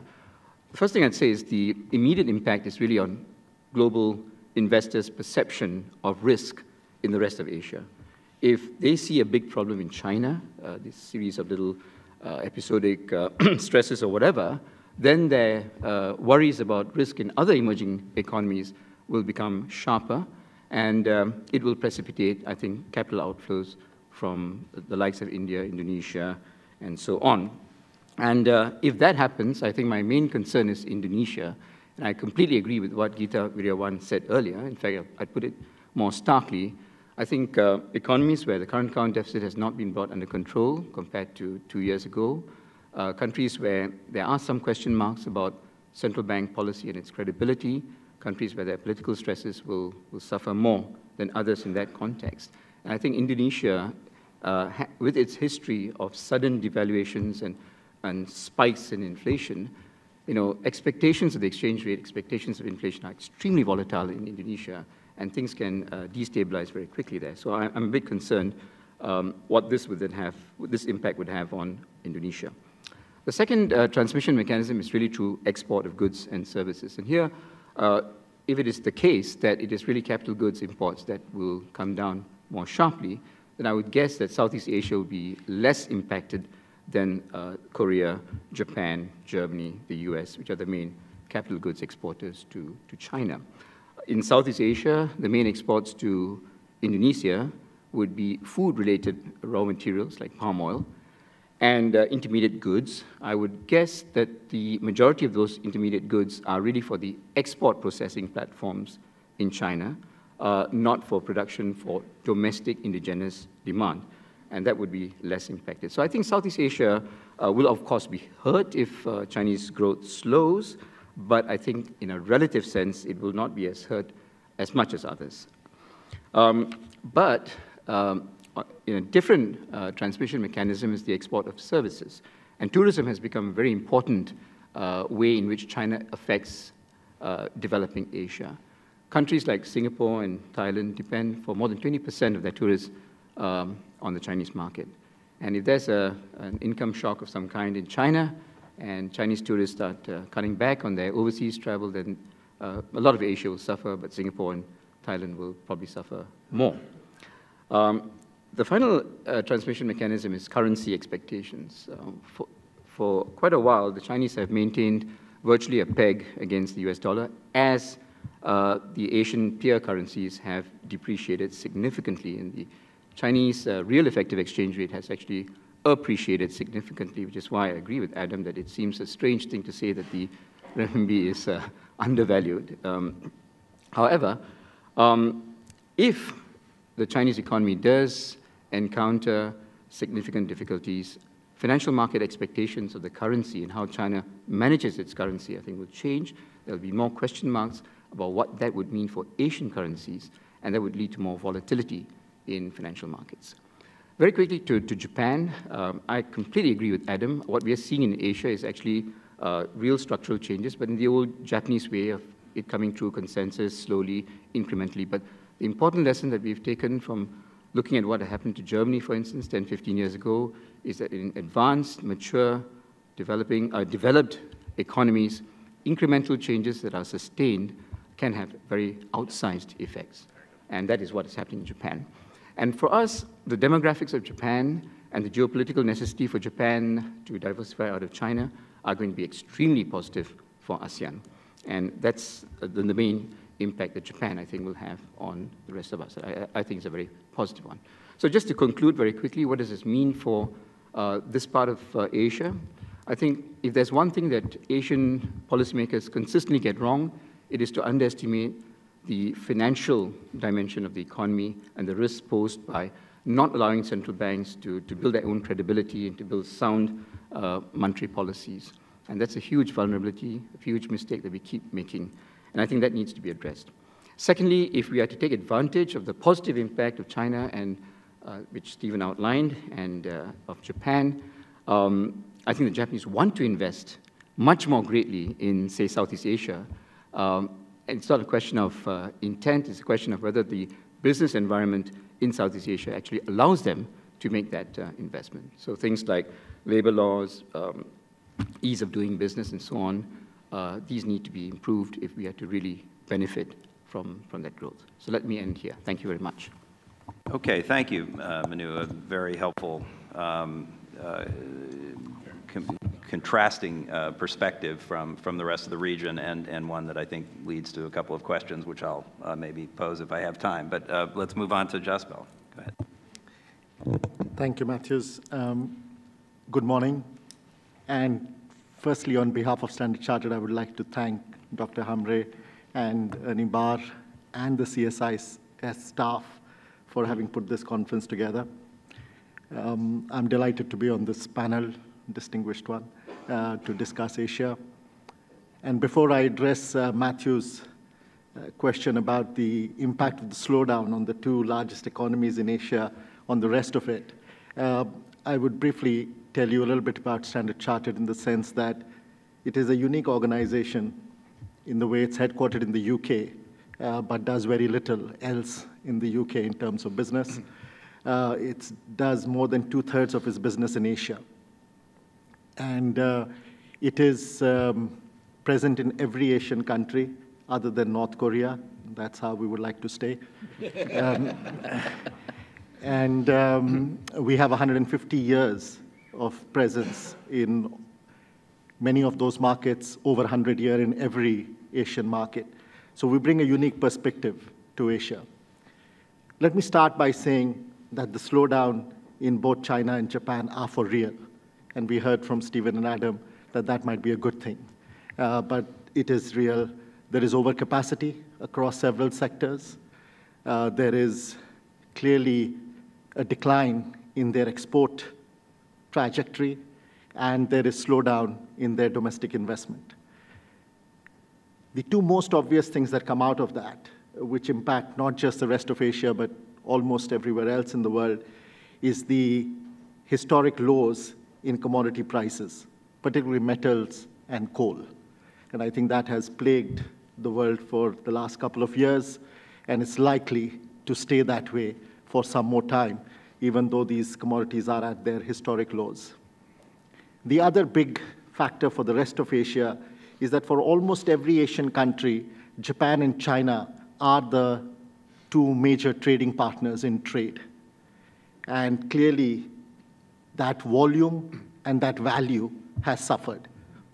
The first thing I'd say is the immediate impact is really on global investors' perception of risk in the rest of Asia. If they see a big problem in China, uh, this series of little uh, episodic uh, [CLEARS THROAT] stresses or whatever, then their uh, worries about risk in other emerging economies will become sharper, and um, it will precipitate, I think, capital outflows from the likes of India, Indonesia, and so on. And uh, if that happens, I think my main concern is Indonesia, and I completely agree with what Gita Wirjawan said earlier. In fact, I'd put it more starkly. I think uh, economies where the current account deficit has not been brought under control compared to two years ago, uh, countries where there are some question marks about central bank policy and its credibility, countries where their political stresses will, will suffer more than others in that context. And I think Indonesia, with its history of sudden devaluations and, and spikes in inflation, you know, expectations of the exchange rate, expectations of inflation are extremely volatile in Indonesia, and things can uh, destabilize very quickly there. So I, am a bit concerned um, what this would then have, this impact would have on Indonesia. The second uh, transmission mechanism is really through export of goods and services. And here, uh, if it is the case that it is really capital goods imports that will come down more sharply, then I would guess that Southeast Asia will be less impacted than uh, Korea, Japan, Germany, the US, which are the main capital goods exporters to, to China. In Southeast Asia, the main exports to Indonesia would be food-related raw materials like palm oil, and uh, intermediate goods. I would guess that the majority of those intermediate goods are really for the export processing platforms in China, uh, not for production for domestic indigenous demand. And that would be less impacted. So I think Southeast Asia uh, will, of course, be hurt if uh, Chinese growth slows, but I think in a relative sense, it will not be as hurt as much as others. Um, but um, in a different uh, transmission mechanism is the export of services. And tourism has become a very important uh, way in which China affects uh, developing Asia. Countries like Singapore and Thailand depend for more than 20% of their tourists um, on the Chinese market. And if there's a, an income shock of some kind in China, and Chinese tourists start uh, cutting back on their overseas travel, then uh, a lot of Asia will suffer, but Singapore and Thailand will probably suffer more. Um, the final uh, transmission mechanism is currency expectations. Uh, for, for, quite a while, the Chinese have maintained virtually a peg against the US dollar as uh, the Asian peer currencies have depreciated significantly. And the Chinese uh, real effective exchange rate has actually appreciated significantly, which is why I agree with Adam that it seems a strange thing to say that the renminbi is uh, [LAUGHS] undervalued. Um, however, um, if the Chinese economy does encounter significant difficulties. Financial market expectations of the currency and how China manages its currency, I think, will change. There'll be more question marks about what that would mean for Asian currencies, and that would lead to more volatility in financial markets. Very quickly to, to Japan, um, I completely agree with Adam. What we are seeing in Asia is actually uh, real structural changes, but in the old Japanese way of it coming through consensus slowly, incrementally. But the important lesson that we've taken from looking at what happened to Germany, for instance, 10, 15 years ago, is that in advanced, mature, developing, uh, developed economies, incremental changes that are sustained can have very outsized effects. And that is what is happening in Japan. And for us, the demographics of Japan and the geopolitical necessity for Japan to diversify out of China are going to be extremely positive for ASEAN. And that's the main impact that Japan, I think, will have on the rest of us. I, I think it's a very positive one. So just to conclude very quickly, what does this mean for uh, this part of uh, Asia? I think if there's one thing that Asian policymakers consistently get wrong, it is to underestimate the financial dimension of the economy and the risks posed by not allowing central banks to, to build their own credibility and to build sound uh, monetary policies. And that's a huge vulnerability, a huge mistake that we keep making. And I think that needs to be addressed. Secondly, if we are to take advantage of the positive impact of China and uh, which Steven outlined, and uh, of Japan, um, I think the Japanese want to invest much more greatly in, say, Southeast Asia. Um, it's not a question of uh, intent, it's a question of whether the business environment in Southeast Asia actually allows them to make that uh, investment. So things like labor laws, um, ease of doing business, and so on, uh, these need to be improved if we are to really benefit from, from that growth. So let me end here. Thank you very much. Okay, thank you, uh, Manu. A very helpful um, uh, contrasting uh, perspective from, from the rest of the region and, and one that I think leads to a couple of questions, which I'll uh, maybe pose if I have time. But uh, let's move on to Jaspal. Go ahead. Thank you, Matthews. Um, good morning. And firstly, on behalf of Standard Chartered, I would like to thank Dr. Hamre and Ernie Bower and the CSIS staff for having put this conference together. Um, I'm delighted to be on this panel, distinguished one, uh, to discuss Asia. And before I address uh, Matthew's uh, question about the impact of the slowdown on the two largest economies in Asia on the rest of it, uh, I would briefly tell you a little bit about Standard Chartered in the sense that it is a unique organization in the way it's headquartered in the UK, uh, but does very little else in the UK in terms of business. Uh, it does more than two-thirds of its business in Asia. And uh, it is um, present in every Asian country other than North Korea. That's how we would like to stay. [LAUGHS] Um, and um, we have 150 years of presence in many of those markets, over 100 year in every Asian market. So we bring a unique perspective to Asia. Let me start by saying that the slowdown in both China and Japan are for real. And we heard from Steven and Adam that that might be a good thing. Uh, but it is real. There is overcapacity across several sectors. Uh, there is clearly a decline in their export trajectory, and there is slowdown in their domestic investment. The two most obvious things that come out of that, which impact not just the rest of Asia, but almost everywhere else in the world, is the historic lows in commodity prices, particularly metals and coal. And I think that has plagued the world for the last couple of years, and it's likely to stay that way for some more time, even though these commodities are at their historic lows. The other big factor for the rest of Asia is that for almost every Asian country, Japan and China are the two major trading partners in trade. And clearly, that volume and that value has suffered.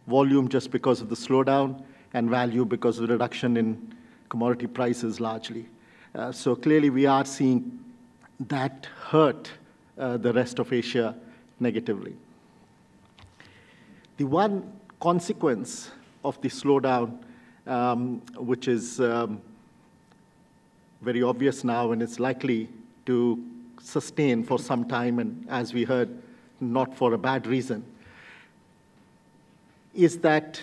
Volume just because of the slowdown, and value because of the reduction in commodity prices largely. Uh, so clearly, we are seeing that hurt uh, the rest of Asia negatively. The one consequence of the slowdown, um, which is um, very obvious now and it's likely to sustain for some time, and as we heard, not for a bad reason, is that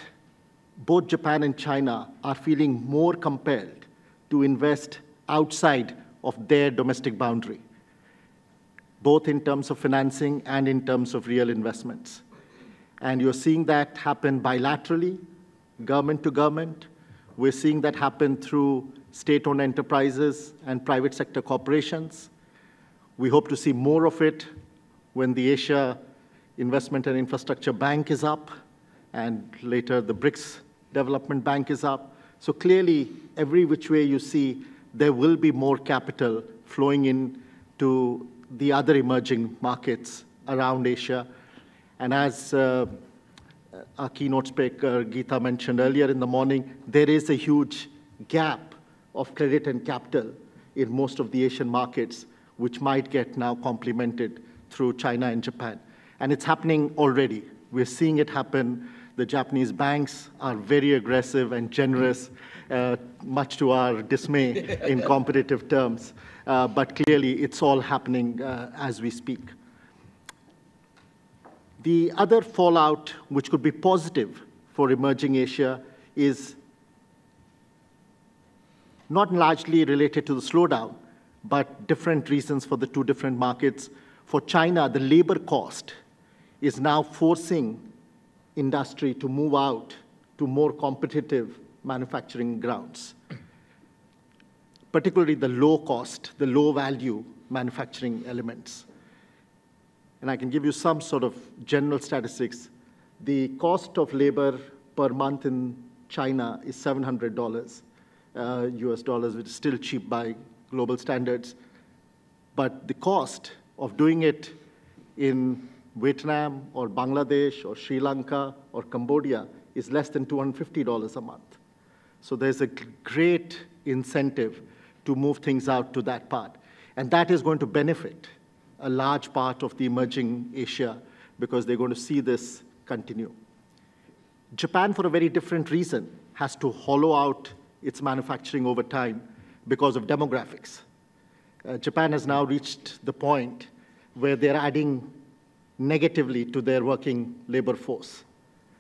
both Japan and China are feeling more compelled to invest outside of their domestic boundary, both in terms of financing and in terms of real investments. And you're seeing that happen bilaterally, government to government. We're seeing that happen through state-owned enterprises and private sector corporations. We hope to see more of it when the Asia Investment and Infrastructure Bank is up, and later the BRICS Development Bank is up. So clearly, every which way you see, there will be more capital flowing in to the other emerging markets around Asia. And as uh, our keynote speaker, Gita, mentioned earlier in the morning, there is a huge gap of credit and capital in most of the Asian markets, which might get now complemented through China and Japan. And it's happening already. We're seeing it happen The Japanese banks are very aggressive and generous, uh, much to our dismay [LAUGHS] in competitive terms. Uh, but clearly, it's all happening uh, as we speak. The other fallout, which could be positive for emerging Asia, is not largely related to the slowdown, but different reasons for the two different markets. For China, the labor cost is now forcing industry to move out to more competitive manufacturing grounds, particularly the low cost, the low value manufacturing elements. And I can give you some sort of general statistics. The cost of labor per month in China is $700 uh, US dollars, which is still cheap by global standards. But the cost of doing it in Vietnam or Bangladesh or Sri Lanka or Cambodia is less than $250 a month. So there's a great incentive to move things out to that part. And that is going to benefit a large part of the emerging Asia because they're going to see this continue. Japan, for a very different reason, has to hollow out its manufacturing over time because of demographics. Uh, Japan has now reached the point where they're adding negatively to their working labor force.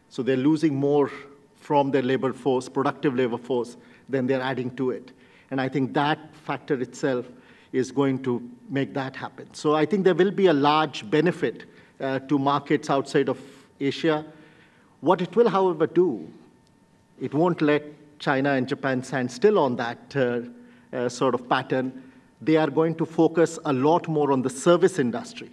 So they're losing more from their labor force, productive labor force, than they're adding to it. And I think that factor itself is going to make that happen. So I think there will be a large benefit uh, to markets outside of Asia. What it will, however, do, it won't let China and Japan stand still on that uh, uh, sort of pattern. They are going to focus a lot more on the service industry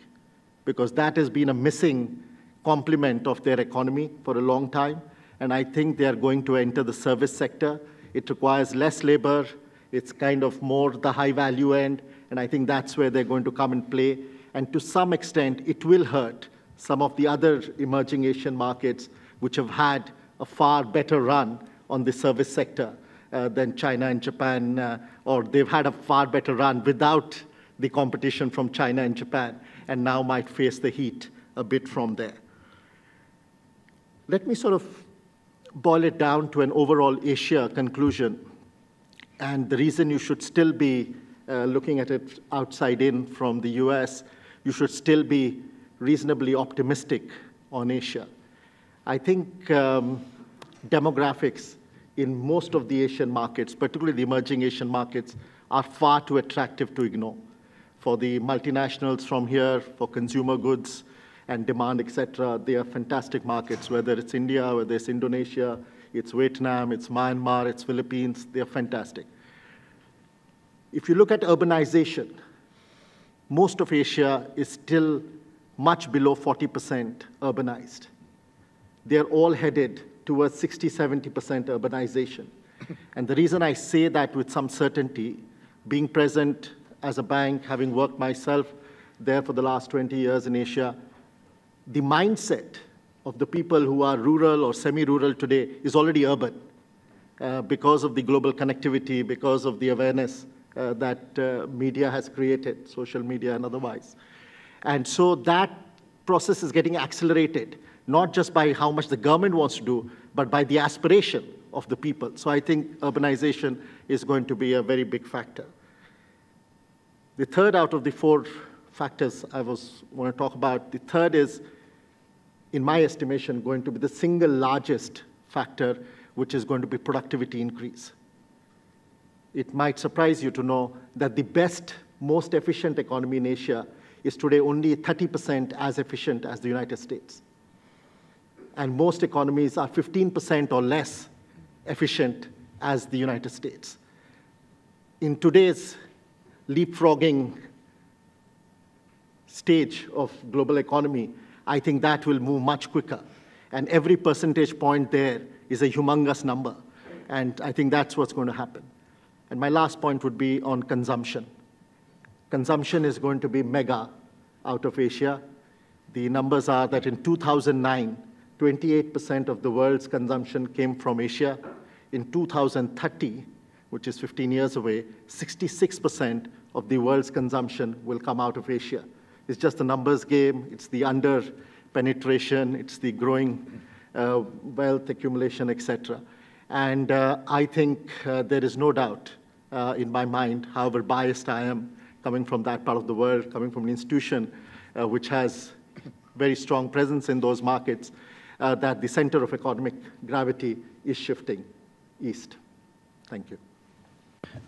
because that has been a missing complement of their economy for a long time. And I think they are going to enter the service sector. It requires less labor. It's kind of more the high value end. And I think that's where they're going to come and play. And to some extent, it will hurt some of the other emerging Asian markets which have had a far better run on the service sector than China and Japan, uh, or they've had a far better run without the competition from China and Japan and now might face the heat a bit from there. Let me sort of boil it down to an overall Asia conclusion. And the reason you should still be uh, looking at it outside in from the US, you should still be reasonably optimistic on Asia. I think um, demographics in most of the Asian markets, particularly the emerging Asian markets, are far too attractive to ignore for the multinationals from here, for consumer goods and demand, etc. They are fantastic markets, whether it's India, whether it's Indonesia, it's Vietnam, it's Myanmar, it's Philippines, they are fantastic. If you look at urbanization, most of Asia is still much below 40% urbanized. They're all headed towards 60, 70% urbanization. And the reason I say that with some certainty, being present as a bank, having worked myself there for the last 20 years in Asia, the mindset of the people who are rural or semi-rural today is already urban uh, because of the global connectivity, because of the awareness uh, that uh, media has created, social media and otherwise. And so that process is getting accelerated, not just by how much the government wants to do, but by the aspiration of the people. So I think urbanization is going to be a very big factor. The third out of the four factors I was want to talk about, the third is, in my estimation, going to be the single largest factor, which is going to be productivity increase. It might surprise you to know that the best, most efficient economy in Asia is today only 30% as efficient as the United States. And most economies are 15% or less efficient as the United States. In today's leapfrogging stage of global economy, I think that will move much quicker. And every percentage point there is a humongous number. And I think that's what's going to happen. And my last point would be on consumption. Consumption is going to be mega out of Asia. The numbers are that in 2009, 28% of the world's consumption came from Asia. In 2030, which is 15 years away, 66% of the world's consumption will come out of Asia. It's just a numbers game, it's the under penetration, it's the growing uh, wealth accumulation, etc. And uh, I think uh, there is no doubt uh, in my mind, however biased I am, coming from that part of the world, coming from an institution uh, which has very strong presence in those markets, uh, that the center of economic gravity is shifting east. Thank you.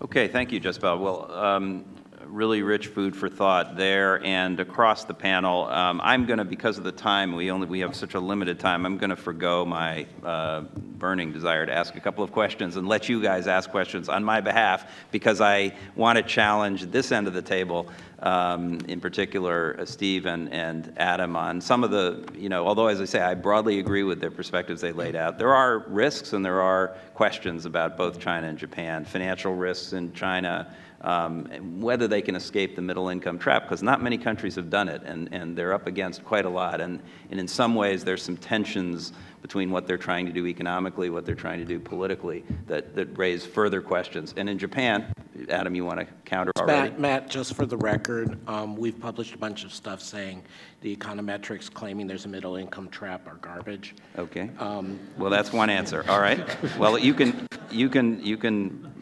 Okay, thank you, Jaspal. Well, um, really rich food for thought there and across the panel. Um, I'm going to, because of the time, we only we have such a limited time. I'm going to forego my uh, burning desire to ask a couple of questions and let you guys ask questions on my behalf because I want to challenge this end of the table um, in particular uh, Steve and, and Adam on some of the, you know, although as I say, I broadly agree with their perspectives they laid out, there are risks and there are questions about both China and Japan, financial risks in China, um, whether they can escape the middle income trap, because not many countries have done it, and, and they're up against quite a lot. And, and in some ways, there's some tensions between what they're trying to do economically, what they're trying to do politically, that, that raise further questions. And in Japan, Adam, you want to counter already? Matt, Matt, just for the record, um, we've published a bunch of stuff saying the econometrics claiming there's a middle income trap are garbage. Okay. Um, well, that's one answer. All right. Well, you can, you can, you can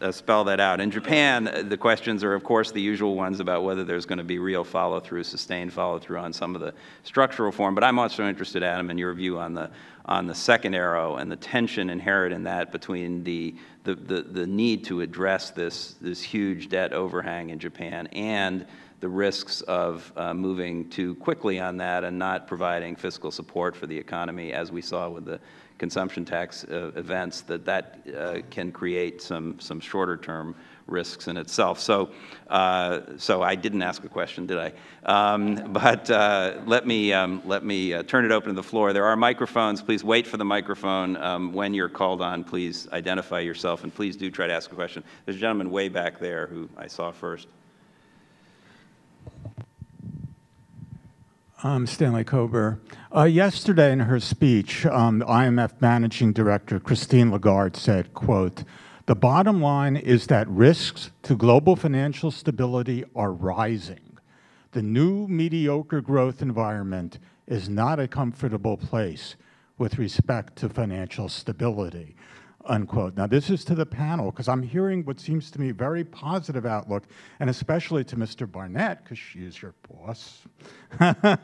uh, spell that out. In Japan, uh, the questions are, of course, the usual ones about whether there's going to be real follow through, sustained follow through on some of the structural reform. But I'm also interested, Adam, in your view on the on the second arrow and the tension inherent in that between the the, the, the need to address this this huge debt overhang in Japan and the risks of uh, moving too quickly on that and not providing fiscal support for the economy, as we saw with the consumption tax uh, events, that that uh, can create some, some shorter term risks in itself. So, uh, so I didn't ask a question, did I? Um, but uh, let me, um, let me uh, turn it open to the floor. There are microphones. Please wait for the microphone. Um, when you're called on, please identify yourself, and please do try to ask a question. There's a gentleman way back there who I saw first. Um, Stanley Kober. Uh, yesterday in her speech, um, IMF Managing Director Christine Lagarde said, quote, the bottom line is that risks to global financial stability are rising. The new mediocre growth environment is not a comfortable place with respect to financial stability unquote. Now, this is to the panel because I'm hearing what seems to me very positive outlook, and especially to Mr. Barnett because she is your boss. [LAUGHS]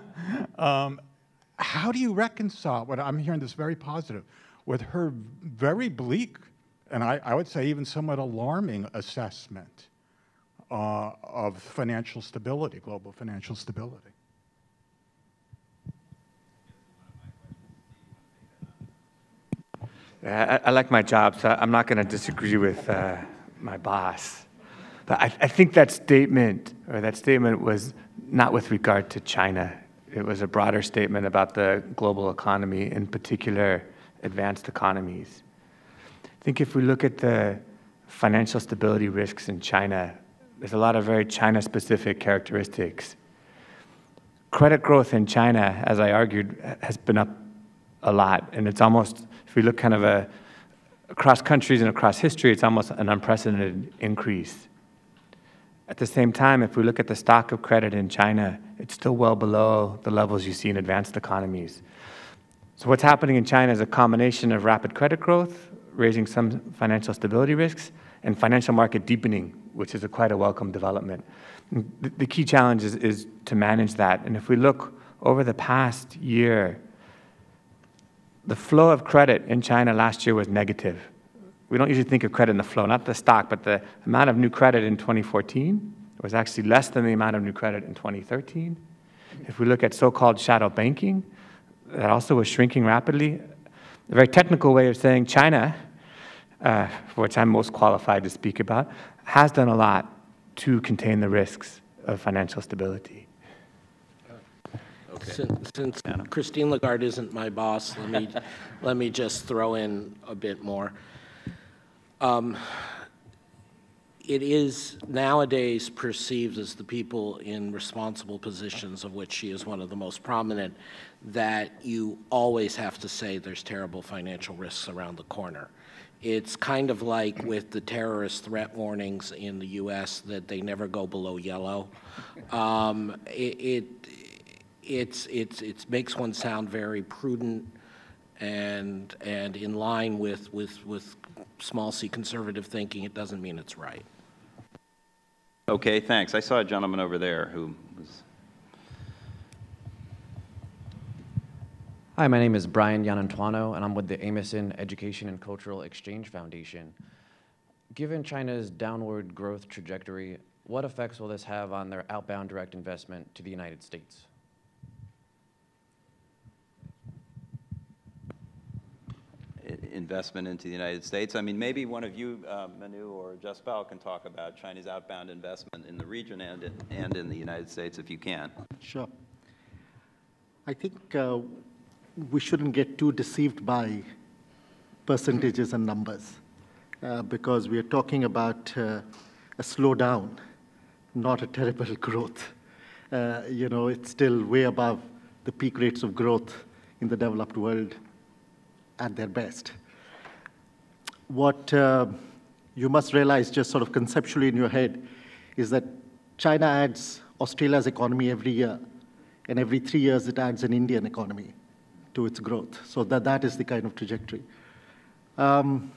um, how do you reconcile what I'm hearing this very positive with her very bleak, and I, I would say even somewhat alarming assessment uh, of financial stability, global financial stability? I, I, like my job, so I'm not going to disagree with uh, my boss. But I, I, think that statement, or that statement was not with regard to China. It was a broader statement about the global economy, in particular, advanced economies. I think if we look at the financial stability risks in China, there's a lot of very China-specific characteristics. Credit growth in China, as I argued, has been up a lot, and it's almost if we look kind of a, across countries and across history, it's almost an unprecedented increase. At the same time, if we look at the stock of credit in China, it's still well below the levels you see in advanced economies. So what's happening in China is a combination of rapid credit growth, raising some financial stability risks, and financial market deepening, which is a quite a welcome development. The, the key challenge is, is to manage that. And if we look over the past year, the flow of credit in China last year was negative. We don't usually think of credit in the flow, not the stock, but the amount of new credit in 2014 was actually less than the amount of new credit in 2013. If we look at so-called shadow banking, that also was shrinking rapidly. A very technical way of saying China, uh, for which I'm most qualified to speak about, has done a lot to contain the risks of financial stability. Since, since Christine Lagarde isn't my boss, let me, [LAUGHS] let me just throw in a bit more. Um, it is nowadays perceived as the people in responsible positions, of which she is one of the most prominent, that you always have to say there's terrible financial risks around the corner. It's kind of like with the terrorist threat warnings in the U.S. that they never go below yellow. Um, it, it it's, it's, it makes one sound very prudent And, and in line with, with, with small c conservative thinking, it doesn't mean it's right. Okay, thanks. I saw a gentleman over there who was, Hi, my name is Brian Yanantuano, and I'm with the Amison Education and Cultural Exchange Foundation. Given China's downward growth trajectory, what effects will this have on their outbound direct investment to the United States? i- investment into the United States. I mean, maybe one of you, uh, Manu or Jaspal, can talk about Chinese outbound investment in the region and in, and in the United States, if you can. Sure. I think uh, we shouldn't get too deceived by percentages and numbers uh, because we are talking about uh, a slowdown, not a terrible [LAUGHS] growth. Uh, you know, it's still way above the peak rates of growth in the developed world at their best. What uh, you must realize, just sort of conceptually in your head, is that China adds Australia's economy every year, and every three years it adds an Indian economy to its growth. So that, that is the kind of trajectory. Um,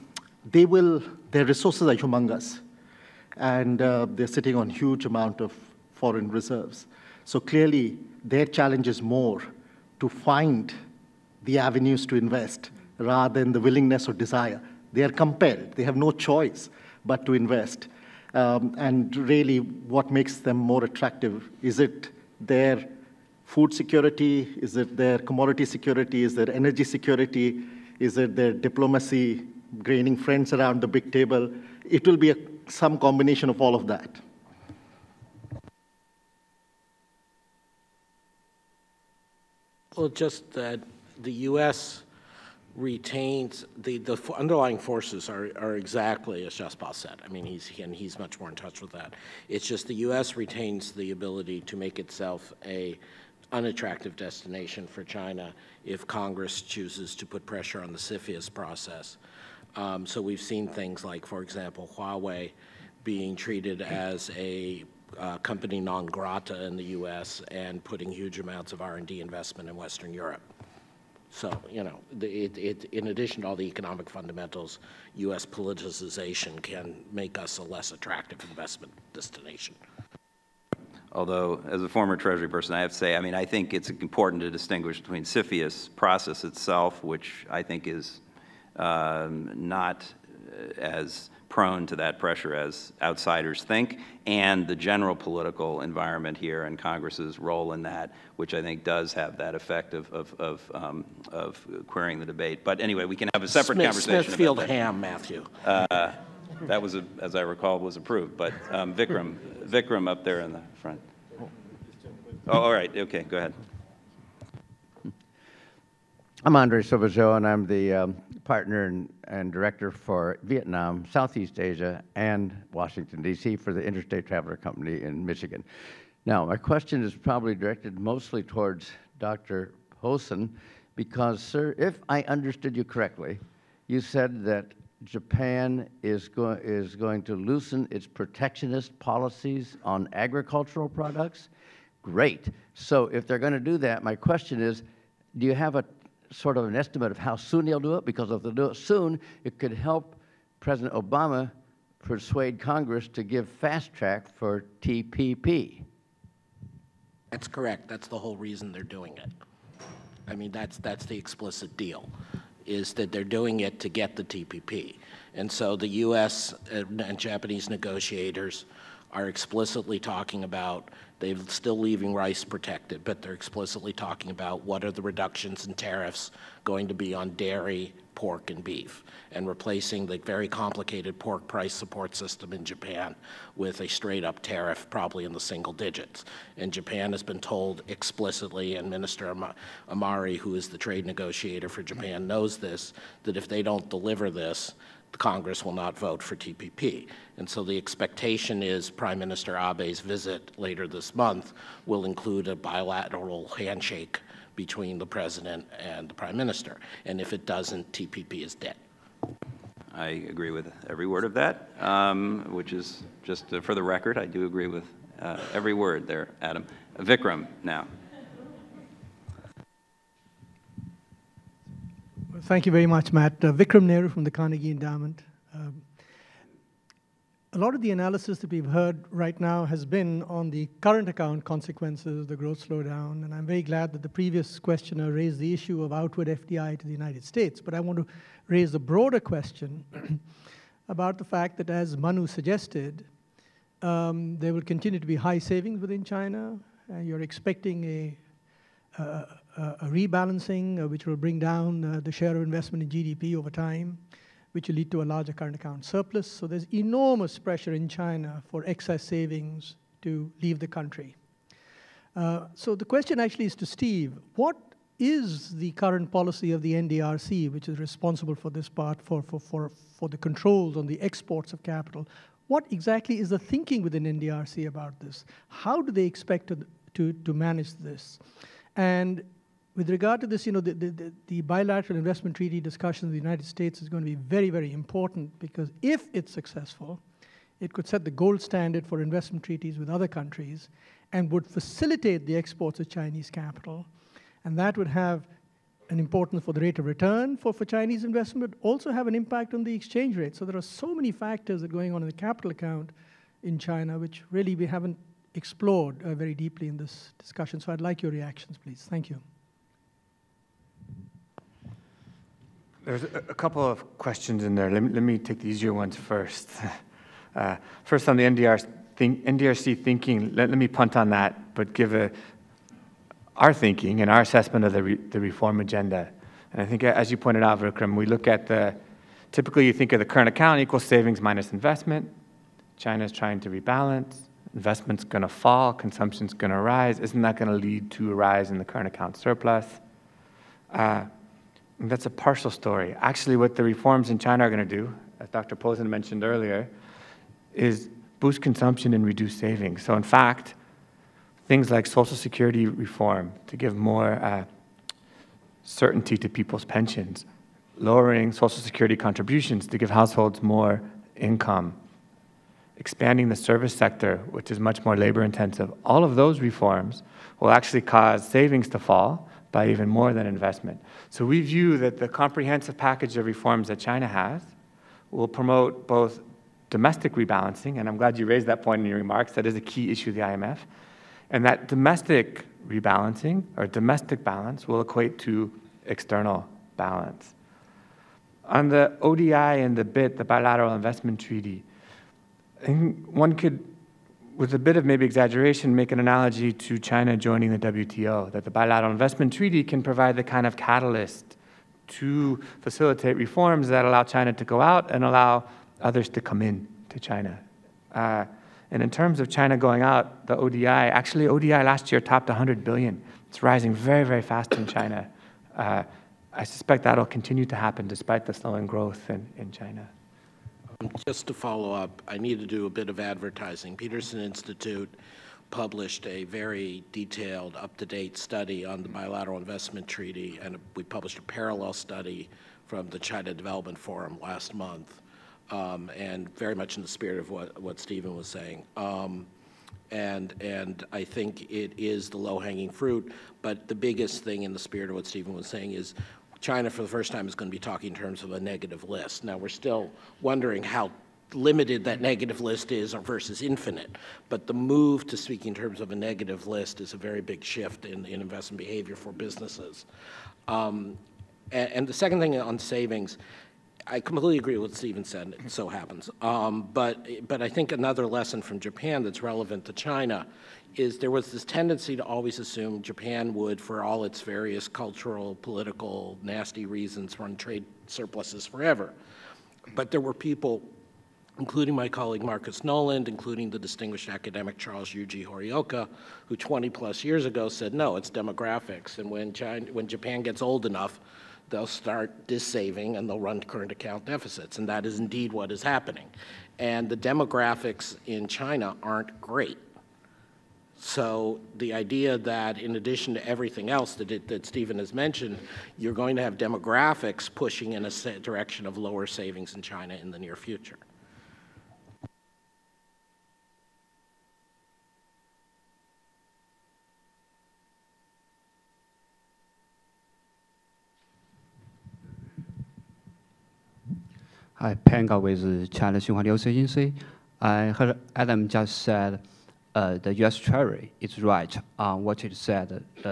they will, their resources are humongous, and uh, they're sitting on huge amount of foreign reserves. So clearly, their challenge is more to find the avenues to invest rather than the willingness or desire. They are compelled, they have no choice but to invest. Um, and really, what makes them more attractive? Is it their food security? Is it their commodity security? Is their energy security? Is it their diplomacy, gaining friends around the big table? It will be a, some combination of all of that. Well, just that the U.S. retains, the, the underlying forces are, are exactly as Jaspal said. I mean, he's, and he's much more in touch with that. It's just the U.S. retains the ability to make itself a unattractive destination for China if Congress chooses to put pressure on the CFIUS process. Um, so we've seen things like, for example, Huawei being treated as a uh, company non grata in the U.S. and putting huge amounts of R&D investment in Western Europe. So, you know, it, it, in addition to all the economic fundamentals, U.S. politicization can make us a less attractive investment destination. Although, as a former Treasury person, I have to say, I mean, I think it's important to distinguish between CFIUS process itself, which I think is um, not as prone to that pressure as outsiders think, and the general political environment here and Congress's role in that, which I think does have that effect of, of, of, um, of querying the debate. But anyway, we can have a separate Smith, conversation Smithfield about that. ham, Matthew. Uh, that was, a, as I recall, was approved. But um, Vikram, Vikram up there in the front. Oh, all right. Okay, go ahead. I'm Andre Silvajo, and I'm the um, partner and, and director for Vietnam, Southeast Asia, and Washington, D.C. for the Interstate Traveler Company in Michigan. Now, my question is probably directed mostly towards Dr. Posen, because, sir, if I understood you correctly, you said that Japan is, go is going to loosen its protectionist policies on agricultural products. Great. So if they're going to do that, my question is, do you have a sort of an estimate of how soon they'll do it? Because if they do it soon, it could help President Obama persuade Congress to give fast track for TPP. That's correct. That's the whole reason they're doing it. I mean, that's, that's the explicit deal, is that they're doing it to get the TPP. And so the U.S. Uh, and Japanese negotiators are explicitly talking about, they're still leaving rice protected, but they're explicitly talking about what are the reductions in tariffs going to be on dairy, pork, and beef, and replacing the very complicated pork price support system in Japan with a straight-up tariff, probably in the single digits. And Japan has been told explicitly, and Minister Amari, who is the trade negotiator for Japan, knows this, that if they don't deliver this, Congress will not vote for TPP. And so the expectation is Prime Minister Abe's visit later this month will include a bilateral handshake between the President and the Prime Minister. And if it doesn't, TPP is dead. I agree with every word of that, um, which is just uh, for the record, I do agree with uh, every word there, Adam. Vikram, now. Thank you very much, Matt. Uh, Vikram Nehru from the Carnegie Endowment. Um, a lot of the analysis that we've heard right now has been on the current account consequences, the growth slowdown, and I'm very glad that the previous questioner raised the issue of outward FDI to the United States. But I want to raise a broader question [CLEARS THROAT] about the fact that, as Manu suggested, um, there will continue to be high savings within China. and you're expecting a, a, a rebalancing uh, which will bring down uh, the share of investment in GDP over time which will lead to a larger current account surplus. So there's enormous pressure in China for excess savings to leave the country. Uh, so the question actually is to Steve, what is the current policy of the NDRC, which is responsible for this part, for, for, for, for the controls on the exports of capital? What exactly is the thinking within NDRC about this? How do they expect to, to, to manage this? And with regard to this, you know, the, the, the, bilateral investment treaty discussion in the United States is going to be very, very important because if it's successful, it could set the gold standard for investment treaties with other countries and would facilitate the exports of Chinese capital. And that would have an importance for the rate of return for, for Chinese investment, but also have an impact on the exchange rate. So there are so many factors that are going on in the capital account in China, which really we haven't explored uh, very deeply in this discussion. So I'd like your reactions, please. Thank you. There's a, couple of questions in there. Let me, let me take the easier ones first. [LAUGHS] Uh, first, on the NDR, think, NDRC thinking, let, let me punt on that, but give a, our thinking and our assessment of the, re, the reform agenda. And I think, as you pointed out, Vikram, we look at the, typically you think of the current account equals savings minus investment. China's trying to rebalance. Investment's going to fall, consumption's going to rise. Isn't that going to lead to a rise in the current account surplus? Uh, that's a partial story. Actually, what the reforms in China are going to do, as Dr. Posen mentioned earlier, is boost consumption and reduce savings. So, in fact, things like Social Security reform to give more uh, certainty to people's pensions, lowering Social Security contributions to give households more income, expanding the service sector, which is much more labor intensive, all of those reforms will actually cause savings to fall by even more than investment. So we view that the comprehensive package of reforms that China has will promote both domestic rebalancing, and I'm glad you raised that point in your remarks. That is a key issue of the IMF. And that domestic rebalancing or domestic balance will equate to external balance. On the ODI and the BIT, the bilateral investment treaty, I think one could with a bit of maybe exaggeration, make an analogy to China joining the WTO, that the bilateral investment treaty can provide the kind of catalyst to facilitate reforms that allow China to go out and allow others to come in to China. Uh, and in terms of China going out, the ODI, actually ODI last year topped 100 billion. It's rising very, very fast in China. Uh, I suspect that'll continue to happen despite the slowing growth in, in China. Just to follow up, I need to do a bit of advertising. Peterson Institute published a very detailed, up-to-date study on the bilateral investment treaty, and we published a parallel study from the China Development Forum last month, um, and very much in the spirit of what, what Steven was saying. Um, and, and I think it is the low-hanging fruit, but the biggest thing in the spirit of what Steven was saying is China, for the first time, is going to be talking in terms of a negative list. Now, we're still wondering how limited that negative list is or versus infinite. But the move to speak in terms of a negative list is a very big shift in, in investment behavior for businesses. Um, and, and, the second thing on savings, I completely agree with what Steven said, it so happens. Um, but, but I think another lesson from Japan that's relevant to China is there was this tendency to always assume Japan would, for all its various cultural, political, nasty reasons, run trade surpluses forever. But there were people, including my colleague Marcus Noland, including the distinguished academic Charles Yuji Horioka, who 20 plus years ago said, no, it's demographics. And when, China, when Japan gets old enough, they'll start dissaving and they'll run current account deficits. And that is indeed what is happening. And the demographics in China aren't great. So the idea that in addition to everything else that, it, that Steven has mentioned, you're going to have demographics pushing in a direction of lower savings in China in the near future. Hi, Panga with China Xinhua News Agency. I heard Adam just said uh, the U.S. Treasury is right on what it said. Uh,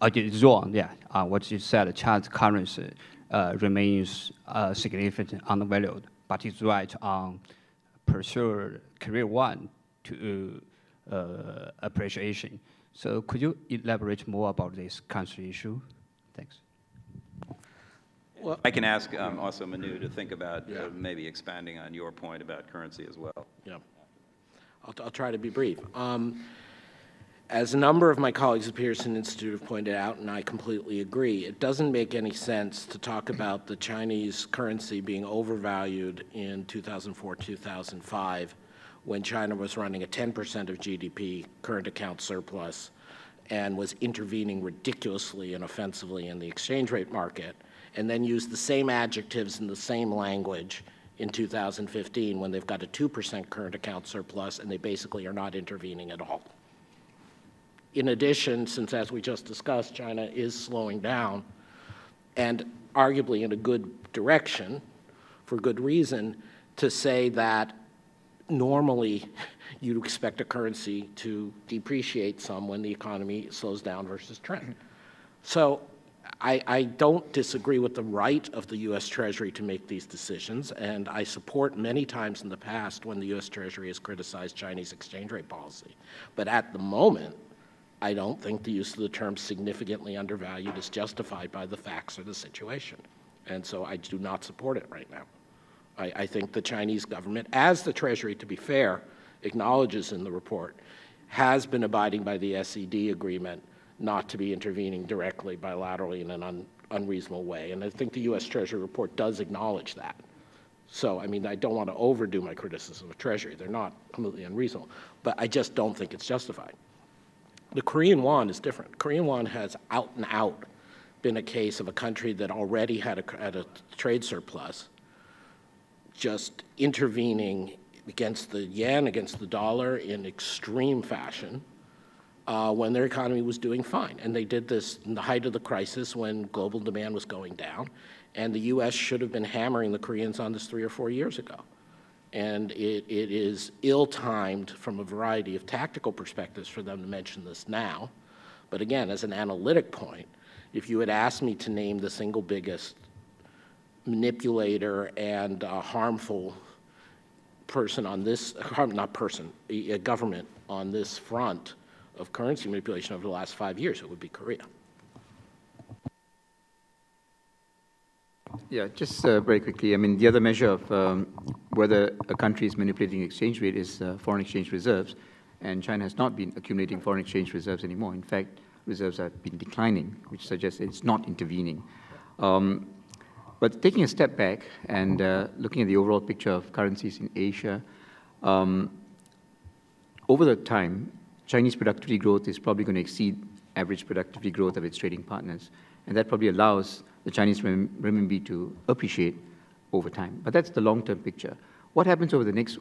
uh, it's wrong, yeah, on what it said. China's currency uh, remains uh, significantly undervalued, but it's right on pursue Korea Won to uh, appreciation. So could you elaborate more about this country issue? Thanks. Well, I can ask um, also Manu to think about uh, maybe expanding on your point about currency as well. Yeah. I'll, I'll try to be brief. Um, as a number of my colleagues at Peterson Institute have pointed out, and I completely agree, it doesn't make any sense to talk about the Chinese currency being overvalued in 2004, 2005, when China was running a 10% of GDP current account surplus and was intervening ridiculously and offensively in the exchange rate market and then use the same adjectives in the same language in 2015 when they've got a 2% current account surplus and they basically are not intervening at all. In addition, since as we just discussed, China is slowing down and arguably in a good direction for good reason to say that normally [LAUGHS] you'd expect a currency to depreciate some when the economy slows down versus trend. So I, I, don't disagree with the right of the U.S. Treasury to make these decisions, and I support many times in the past when the U.S. Treasury has criticized Chinese exchange rate policy. But at the moment, I don't think the use of the term significantly undervalued is justified by the facts or the situation. And so I do not support it right now. I, I think the Chinese government, as the Treasury, to be fair, acknowledges in the report, has been abiding by the SED agreement not to be intervening directly bilaterally in an un, unreasonable way. And I think the U.S. Treasury report does acknowledge that. So, I mean, I don't want to overdo my criticism of Treasury. They're not completely unreasonable. But I just don't think it's justified. The Korean won is different. Korean won has out and out been a case of a country that already had a, had a trade surplus just intervening against the yen, against the dollar in extreme fashion uh, when their economy was doing fine. And they did this in the height of the crisis when global demand was going down. And the U.S. should have been hammering the Koreans on this three or four years ago. And it, it is ill-timed from a variety of tactical perspectives for them to mention this now. But again, as an analytic point, if you had asked me to name the single biggest manipulator and uh, harmful person on this, not person, a government on this front, of currency manipulation over the last five years, it would be Korea. Yeah, just uh, very quickly. I mean, the other measure of um, whether a country is manipulating exchange rate is uh, foreign exchange reserves, and China has not been accumulating foreign exchange reserves anymore. In fact, reserves have been declining, which suggests it's not intervening. Um, but taking a step back and uh, looking at the overall picture of currencies in Asia, um, over the time, Chinese productivity growth is probably going to exceed average productivity growth of its trading partners. And that probably allows the Chinese renminbi to appreciate over time. But that's the long-term picture. What happens over the next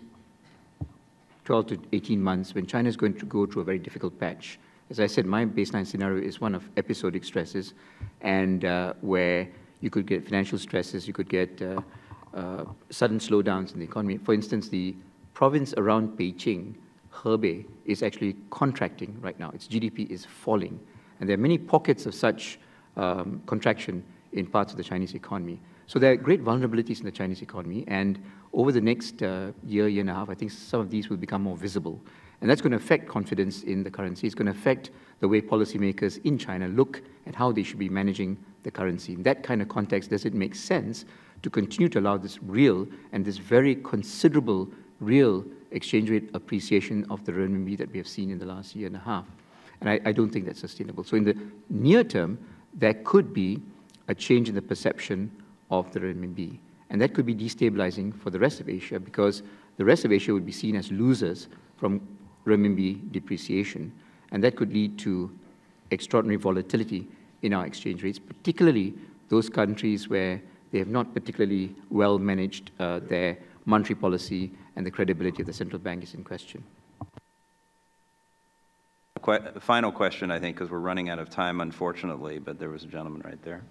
12 to 18 months when China is going to go through a very difficult patch? As I said, my baseline scenario is one of episodic stresses and uh, where you could get financial stresses, you could get uh, uh, sudden slowdowns in the economy. For instance, the province around Beijing Hebei is actually contracting right now. Its GDP is falling. And there are many pockets of such um, contraction in parts of the Chinese economy. So there are great vulnerabilities in the Chinese economy. And over the next uh, year, year and a half, I think some of these will become more visible. And that's going to affect confidence in the currency. It's going to affect the way policymakers in China look at how they should be managing the currency. In that kind of context, does it make sense to continue to allow this real and this very considerable real exchange rate appreciation of the renminbi that we have seen in the last year and a half. And I, I, don't think that's sustainable. So in the near term, there could be a change in the perception of the renminbi. And that could be destabilizing for the rest of Asia because the rest of Asia would be seen as losers from renminbi depreciation. And that could lead to extraordinary volatility in our exchange rates, particularly those countries where they have not particularly well managed uh, their monetary policy and the credibility of the central bank is in question. Qu final question, I think, because we're running out of time, unfortunately, but there was a gentleman right there.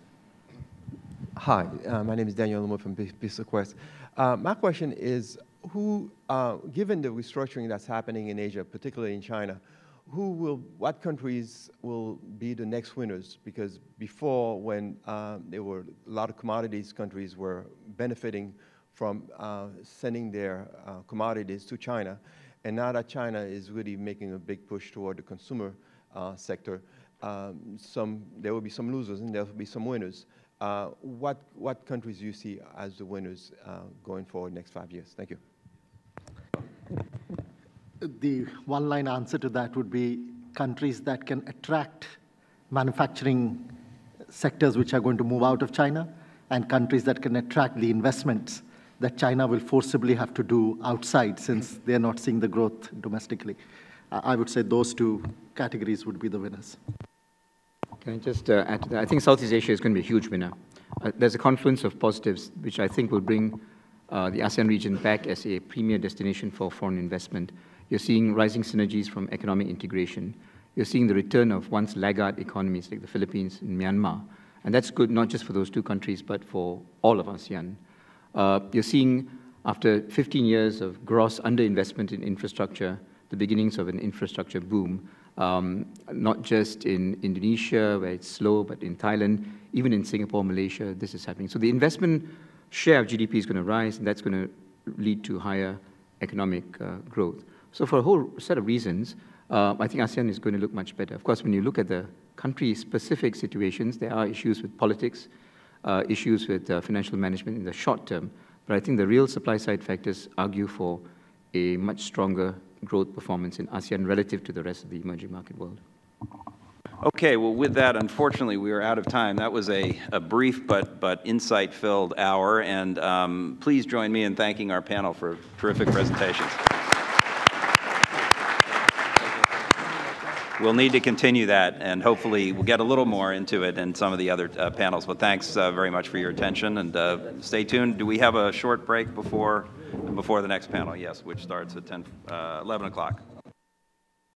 Hi, uh, my name is Daniel Lumo from Peace Quest. Uh, my question is, who, uh, given the restructuring that's happening in Asia, particularly in China, who will, what countries will be the next winners? Because before, when uh, there were a lot of commodities countries were benefiting from uh, sending their uh, commodities to China, and now that China is really making a big push toward the consumer uh, sector, um, some, there will be some losers and there will be some winners. Uh, what, what countries do you see as the winners uh, going forward next five years? Thank you. The one-line answer to that would be countries that can attract manufacturing sectors which are going to move out of China and countries that can attract the investments that China will forcibly have to do outside since they're not seeing the growth domestically. I would say those two categories would be the winners. Can I just uh, add to that? I think Southeast Asia is going to be a huge winner. Uh, there's a confluence of positives which I think will bring uh, the ASEAN region back as a premier destination for foreign investment. You're seeing rising synergies from economic integration. You're seeing the return of once laggard economies like the Philippines and Myanmar. And that's good not just for those two countries, but for all of ASEAN. Uh, you're seeing, after 15 years of gross underinvestment in infrastructure, the beginnings of an infrastructure boom, um, not just in Indonesia, where it's slow, but in Thailand, even in Singapore, Malaysia, this is happening. So the investment share of GDP is going to rise, and that's going to lead to higher economic uh, growth. So for a whole set of reasons, uh, I think ASEAN is going to look much better. Of course, when you look at the country-specific situations, there are issues with politics, uh, issues with uh, financial management in the short term, but I think the real supply-side factors argue for a much stronger growth performance in ASEAN relative to the rest of the emerging market world. Okay, well, with that, unfortunately, we are out of time. That was a, a brief but, but insight-filled hour, and um, please join me in thanking our panel for terrific presentations. We'll need to continue that, and hopefully we'll get a little more into it in some of the other uh, panels. But thanks uh, very much for your attention, and uh, stay tuned. Do we have a short break before, before the next panel? Yes, which starts at 10, uh, 11 o'clock.